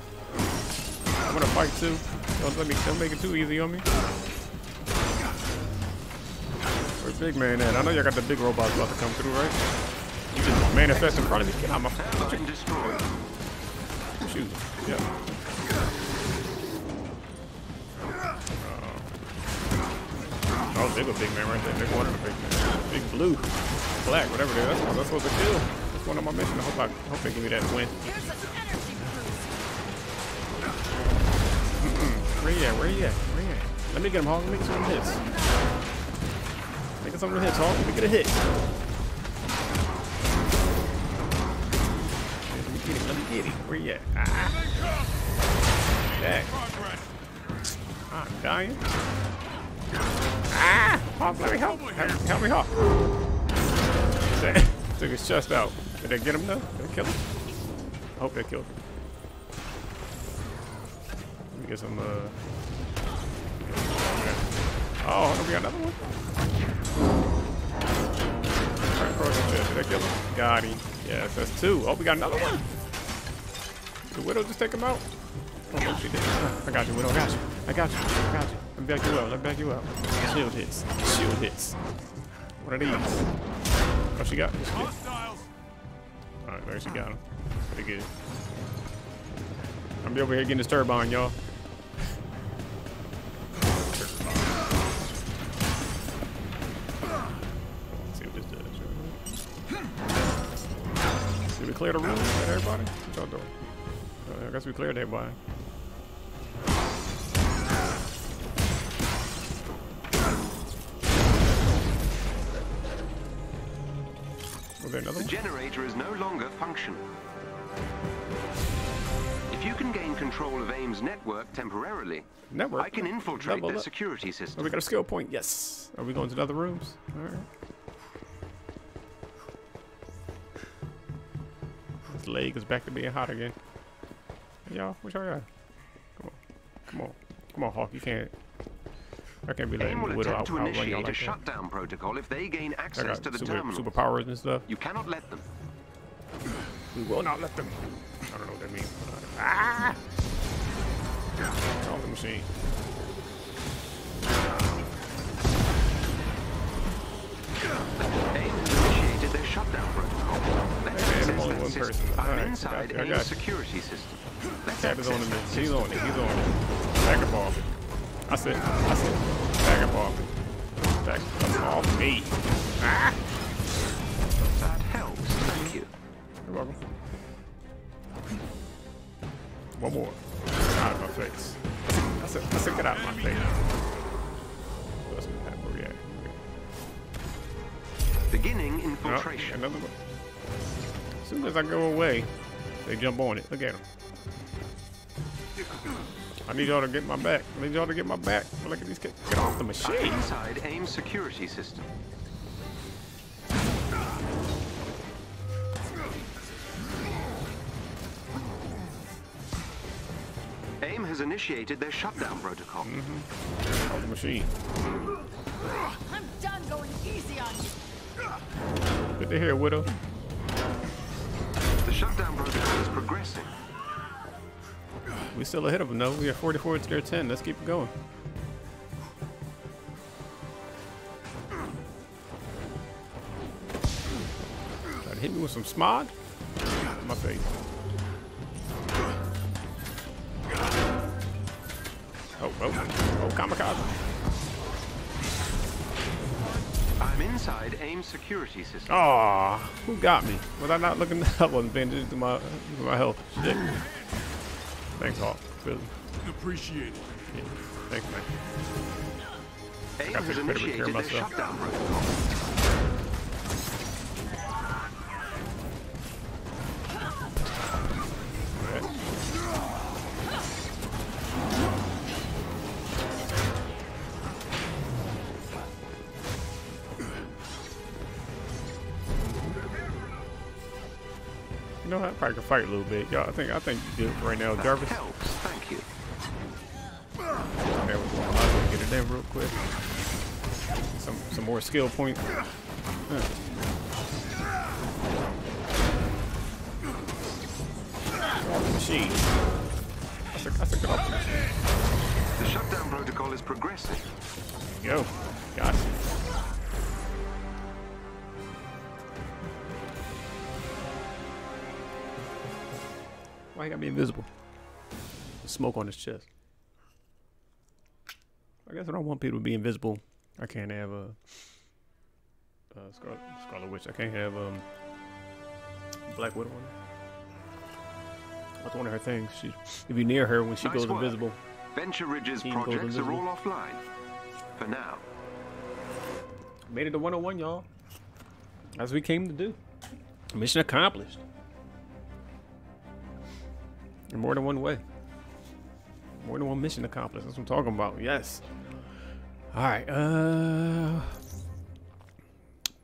[SPEAKER 1] I'm gonna fight too. Don't let me. Don't make it too easy on me. Where's Big Man at? I know y'all got the big robots about to come through, right? You just manifest in front of me. Get out my.
[SPEAKER 2] Turbine destroyed.
[SPEAKER 1] Shoot. Yeah. Uh, oh, big a big man right there. Big one of the big man. Big blue. Black, whatever it is. That's what that's supposed to kill. That's one of my missions. I hope I hope they give me that win.
[SPEAKER 5] Here's an.
[SPEAKER 1] Where you at? Where you at? Where you at? Let me get him, Hog. Let me get some hits. Let me get some hits, Hog. Let me get a hit. At? Ah, dang. I'm dying. Ah! Hawk, let me help. Help, help me, Hawk. Took his chest out. Did they get him though? Did they kill him? I hope they killed him. Let me get some, uh... Oh, we got another one. Did I kill him? Got him. Yes, that's two. Oh, we got another one. The widow just take him out? Oh, no, she did. I got you, widow. I got you. I got you. I got you. Let me back you up. Let me back you up. Shield hits. Shield hits. What are these? Oh, she got. Did. Alright, there she got him. Pretty good. I'm be over here getting this turbine, y'all. Did we clear the room? Everybody? What y'all doing? I guess we cleared everybody. Was there another
[SPEAKER 2] The generator is no longer functional. If you can gain control of AIM's network temporarily,
[SPEAKER 1] Network.
[SPEAKER 2] I can infiltrate
[SPEAKER 1] Level
[SPEAKER 2] their
[SPEAKER 1] up.
[SPEAKER 2] security
[SPEAKER 1] Oh,
[SPEAKER 2] system.
[SPEAKER 1] we got a skill point. Yes. Are we going to the other rooms? All right. This leg is back to being hot again. Y'all, what y'all got? Come on, come on, come on, Hawk. You can't. I can't be letting
[SPEAKER 2] AIM will attempt
[SPEAKER 1] out,
[SPEAKER 2] to initiate a
[SPEAKER 1] like that.
[SPEAKER 2] shutdown protocol if they gain access to the
[SPEAKER 1] super,
[SPEAKER 2] terminals.
[SPEAKER 1] superpowers and stuff.
[SPEAKER 2] You cannot let them.
[SPEAKER 1] We will not let them. I don't know what that means. Ah! Off the machine.
[SPEAKER 2] AIM initiated their shutdown protocol. Let's
[SPEAKER 1] Okay,
[SPEAKER 2] access that system. I'm inside
[SPEAKER 1] got you, I
[SPEAKER 2] AIM's
[SPEAKER 1] got you.
[SPEAKER 2] security system.
[SPEAKER 1] Is on
[SPEAKER 2] access
[SPEAKER 1] him. He's on it. He's on it. Back up off it. I said. I said. Back up off it. Back up off me. Ah!
[SPEAKER 2] That helps. Thank you.
[SPEAKER 1] You're welcome. One more. Out of my face. I said. I said. Get out of my face. Have? Where we at?
[SPEAKER 2] Beginning
[SPEAKER 1] Oh,
[SPEAKER 2] infiltration.
[SPEAKER 1] another one. As soon as I go away, they jump on it. Look at them. I need y'all to get my back. I need y'all to get my back. Look at these kids. Get off the machine.
[SPEAKER 2] inside AIM security system. AIM has initiated their shutdown protocol. Mm-hmm.
[SPEAKER 1] Off the machine.
[SPEAKER 5] I'm done going easy on you.
[SPEAKER 1] Good to hear, Widow.
[SPEAKER 2] The shutdown protocol is progressing.
[SPEAKER 1] We still ahead of them, though. We are 44 to their 10. Let's keep it going. Try to hit me with some smog. My face. Oh, oh, oh, kamikaze.
[SPEAKER 2] I'm inside AIM's security system.
[SPEAKER 1] Aw, who got me? Was I not looking? I wasn't paying attention to my, to my health. Shit. Thanks, Hawk. Really.
[SPEAKER 3] Appreciate it.
[SPEAKER 1] Yeah. Thanks, man.
[SPEAKER 2] AIM
[SPEAKER 1] Got
[SPEAKER 2] has
[SPEAKER 1] to take better care
[SPEAKER 2] initiated
[SPEAKER 1] of
[SPEAKER 2] their
[SPEAKER 1] myself.
[SPEAKER 2] shutdown protocol.
[SPEAKER 1] Fight a little bit. Y'all, I think I think you good right now, Jarvis.
[SPEAKER 2] helps. Thank you.
[SPEAKER 1] There we go. I'll get it in real quick. Some some more skill points. Huh. The machine. I said, I said, the
[SPEAKER 2] shutdown protocol is progressing.
[SPEAKER 1] Go. Got Why you gotta be invisible? Smoke on his chest. I guess I don't want people to be invisible. I can't have a uh, Scarlet, Scarlet Witch. I can't have um Black Widow. That's one of her things. She, if you near her when she
[SPEAKER 2] Nice
[SPEAKER 1] goes
[SPEAKER 2] work.
[SPEAKER 1] invisible,
[SPEAKER 2] Venture Ridge's projects are all offline. For now.
[SPEAKER 1] Made it to 101, y'all. As we came to do. Mission accomplished. In more than one way. More than one mission accomplished. That's what I'm talking about. Yes. All right. Uh,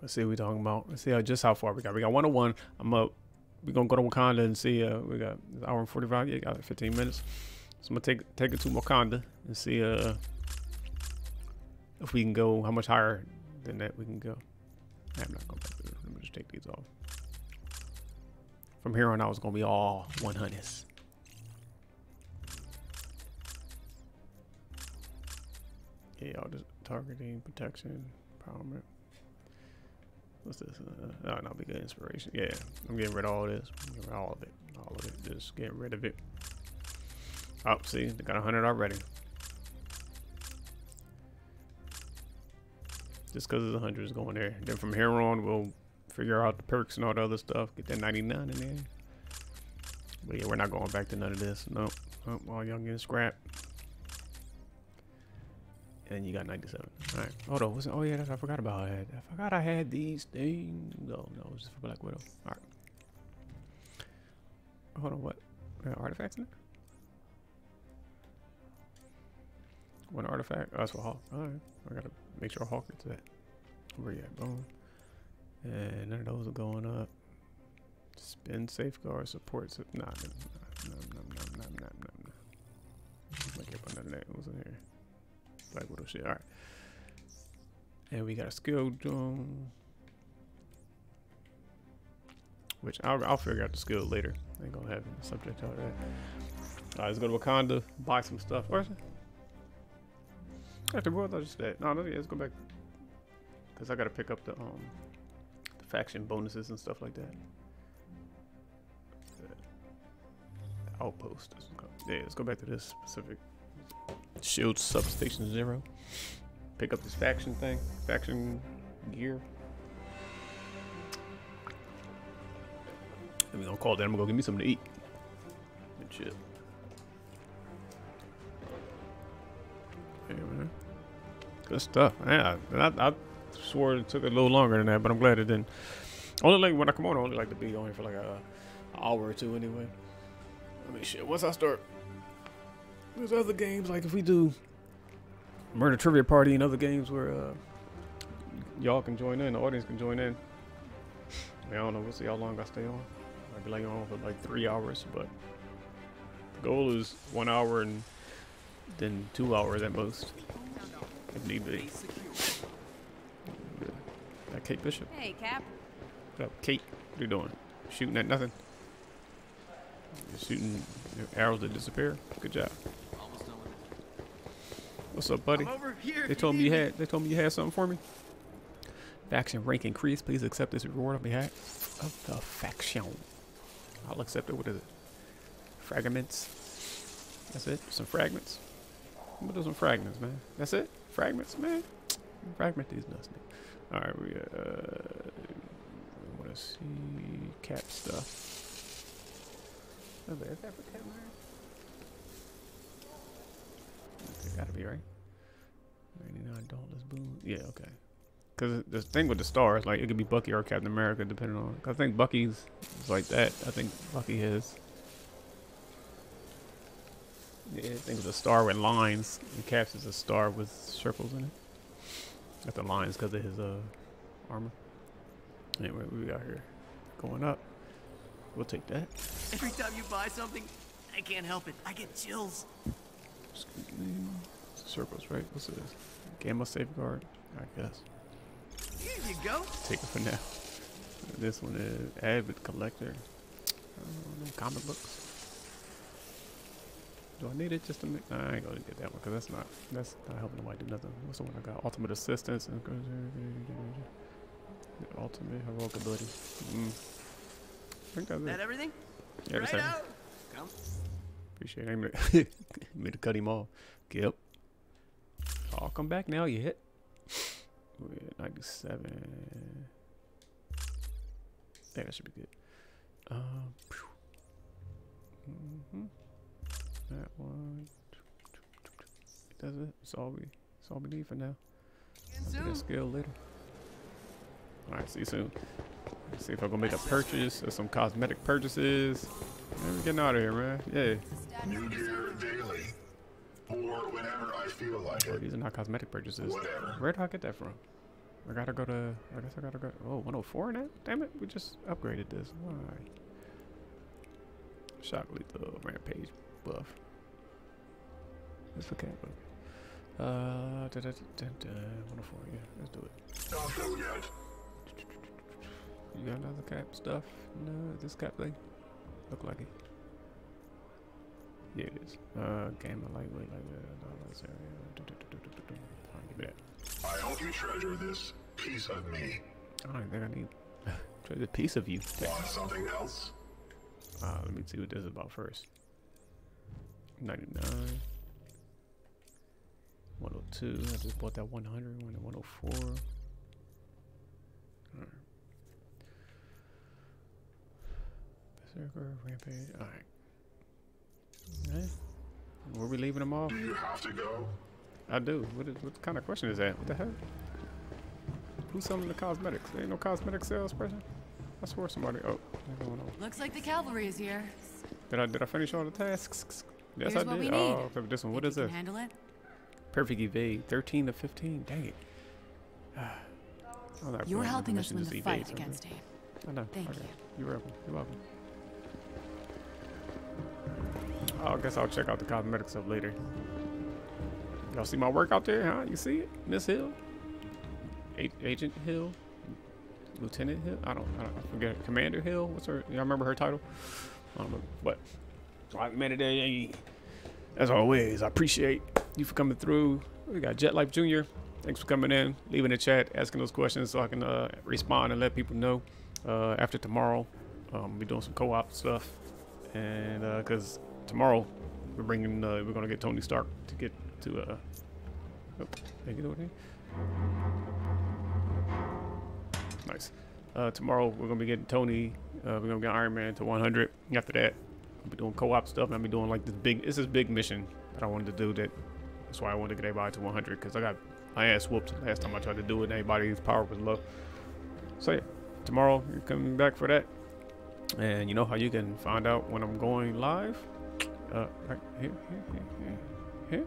[SPEAKER 1] let's see what we're talking about. Let's see how, just how far we got. We got 101. I'm up. We're gonna go to Wakanda and see. Uh, we got an hour and 45. Yeah, got like 15 minutes. So I'm gonna take take it to Wakanda and see. Uh, if we can go, how much higher than that we can go. I'm not this. Let me just take these off. From here on out, it's to be all 100s. Yeah, all just targeting, protection, empowerment. What's this? Uh, oh, no, be good inspiration. Yeah, I'm getting rid of all this. Getting rid of all of it. All of it. Just getting rid of it. Oh, see, they got 100 already. Just because it's 100 is going there. Then from here on, we'll figure out the perks and all the other stuff. Get that 99 in there. But yeah, we're not going back to none of this. Nope. nope all y'all getting scrapped and you got 97. All right. Hold on. What's, oh, yeah, I forgot about. that. I forgot I had these things. Oh, no, no, it's for Black Widow. All right. Hold on. What? artifacts in there? One artifact. Oh, that's for Hawk. All right. I got to make sure Hawk gets that. Where you at? Boom. And none of those are going up. Spin safeguard supports it. Nah, nah, nah, nah, nah, nah, nah, nah. Like up under that. It in here. Black Widow shit. All right. And we got a skill dome. Which I'll, I'll figure out the skill later. I ain't gonna have the subject of that. All right, let's go to Wakanda, buy some stuff. It? After what I just said. No, no, yeah, let's go back. Cause I gotta pick up the um the faction bonuses and stuff like that. Outpost. Yeah, let's go back to this specific shield substation zero. Pick up this faction thing, faction gear. And we gonna call that. I'm gonna go give me something to eat. And shit. Man. Good stuff. Yeah, I, I swore it took a little longer than that, but I'm glad it didn't. Only like when I come on, I only like to be on here for like a, a hour or two anyway. I mean, shit. Once I start, there's other games like if we do murder trivia party and other games where uh, y'all can join in, the audience can join in. I, mean, I don't know. We'll see how long I stay on. I'll be like on for like three hours, but the goal is one hour and then two hours at most, if need be. That Kate Bishop.
[SPEAKER 5] Hey, Cap.
[SPEAKER 1] What up, Kate? What you doing? Shooting at nothing? You're shooting arrows that disappear. Good job. What's up, buddy? They told me you had. They told me you had something for me. Faction rank increase. Please accept this reward on behalf of the faction. I'll accept it. What is it? Fragments. That's it. Some fragments. What are some fragments, man? That's it. Fragments, man. Fragment these nuts. All right, we uh, want to see cap stuff. Oh, there's that for cap Okay, gotta be right. 99 Dauntless Boon. Yeah, okay. Because the thing with the stars, like, it could be Bucky or Captain America, depending on. I think Bucky's is like that. I think Bucky is. Yeah, I think it's a star with lines. And Caps is a star with circles in it. Got the lines because of his uh, armor. Anyway, we got here going up. We'll take that.
[SPEAKER 8] Every time you buy something, I can't help it. I get chills.
[SPEAKER 1] Circles, right? What's this? Gamma safeguard, I guess.
[SPEAKER 8] Here you go.
[SPEAKER 1] Take it for now. This one is avid collector. Know, comic books. Do I need it just to make? Nah, I ain't gonna get that one because that's not that's not helping nobody do nothing. What's the one I got? Ultimate assistance and ultimate heroic ability. Mm. I think that's
[SPEAKER 8] That
[SPEAKER 1] it.
[SPEAKER 8] everything?
[SPEAKER 1] Yeah,
[SPEAKER 8] right out. Come.
[SPEAKER 1] Appreciate it. I made, made to cut him off. Yep. I'll come back now. You hit. We're at 97. Yeah, that should be good. Um, hmm That one. That's it. That's all we. That's all we need for now.
[SPEAKER 8] Again
[SPEAKER 1] I'll do that skill later. All right. See you soon. Let's see if I can make a purchase or some cosmetic purchases. Man, we're getting out of here, man. Yeah.
[SPEAKER 6] New gear daily. Or whenever I feel like
[SPEAKER 1] Oh,
[SPEAKER 6] it.
[SPEAKER 1] these are not cosmetic purchases.
[SPEAKER 6] Whatever.
[SPEAKER 1] Where do I get that from? I gotta go to. I guess I gotta go. Oh, 104 now? Damn it, we just upgraded this. Why? Shock lethal rampage buff. That's okay. But, uh, da, da, da, da, 104, yeah, let's do it.
[SPEAKER 6] Not though yet.
[SPEAKER 1] You got another cap stuff? No, this cap thing? Look like it. Yeah, it is. Uh, game of lightweight, lightweight, uh, no, that's area. Do, do, do, do, do, do, do. Alright, give me that.
[SPEAKER 6] I hope you treasure this piece of me.
[SPEAKER 1] I don't think I need trade a piece of you.
[SPEAKER 6] Want something else?
[SPEAKER 1] Uh, let me see what this is about first. 99. 102. I just bought that 100. One at 104. Berserker, Rampage. Alright. Okay. Where we leaving them off?
[SPEAKER 6] Do you have to go?
[SPEAKER 1] I do. What, is, what kind of question is that? What the heck? Who's selling the cosmetics? There ain't no cosmetic salesperson? I swear somebody. Oh, what's going on?
[SPEAKER 5] Looks like the cavalry is here.
[SPEAKER 1] Did I did I finish all the tasks? Yes,
[SPEAKER 5] Here's
[SPEAKER 1] I did.
[SPEAKER 5] we.
[SPEAKER 1] Oh, okay, this one. What
[SPEAKER 5] Think
[SPEAKER 1] is
[SPEAKER 5] you
[SPEAKER 1] this?
[SPEAKER 5] can handle it?
[SPEAKER 1] Perfect evade. 13 to 15. Dang it.
[SPEAKER 5] You're helping us win the fight
[SPEAKER 1] something.
[SPEAKER 5] against him.
[SPEAKER 1] I know.
[SPEAKER 5] Thank
[SPEAKER 1] okay.
[SPEAKER 5] you.
[SPEAKER 1] You're welcome. You're welcome. I guess I'll check out the cosmetic stuff later. Y'all see my work out there, huh? You see it? Miss Hill? A- Agent Hill? Lieutenant Hill? I don't, I don't I forget. Commander Hill? What's her? Y'all remember her title? I don't know. But, man, today, as always, I appreciate you for coming through. We got Jet Life Jr. Thanks for coming in, leaving the chat, asking those questions so I can uh, respond and let people know. Uh, after tomorrow, um, we're doing some co-op stuff, and because tomorrow we're bringing, uh, we're gonna get Tony Stark to get to. Uh, oh, I get over there? Nice. Uh, tomorrow we're gonna be getting Tony. Uh, we're gonna get Iron Man to 100. After that, I'll be doing co-op stuff. And I'll be doing like this big. This big mission that I wanted to do. That that's why I wanted to get everybody to 100 because I got my ass whooped last time I tried to do it. and Everybody's power was low. So yeah, tomorrow you're coming back for that. And you know how you can find out when I'm going live? Uh, right here, here, here, here, here.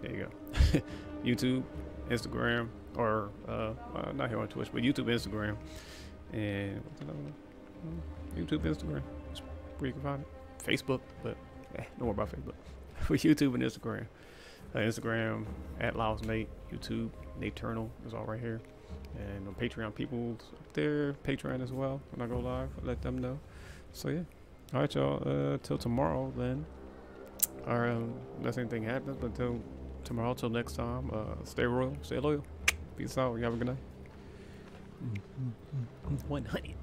[SPEAKER 1] There you go. YouTube, Instagram, or uh, uh, not here on Twitch, but YouTube, Instagram, and what's another one? Uh, YouTube, Instagram. That's where you can find it. Facebook, but eh, don't worry about Facebook. For YouTube and Instagram. Uh, Instagram at Lyles Nate, YouTube Nate Eternal is all right here, and on Patreon people up there, Patreon as well. When I go live, I let them know. So yeah, all right, y'all. Uh, till tomorrow then. Or um, unless anything happens, but till tomorrow, till next time. Uh, stay royal, stay loyal. Peace out. You have a good night. One hundred.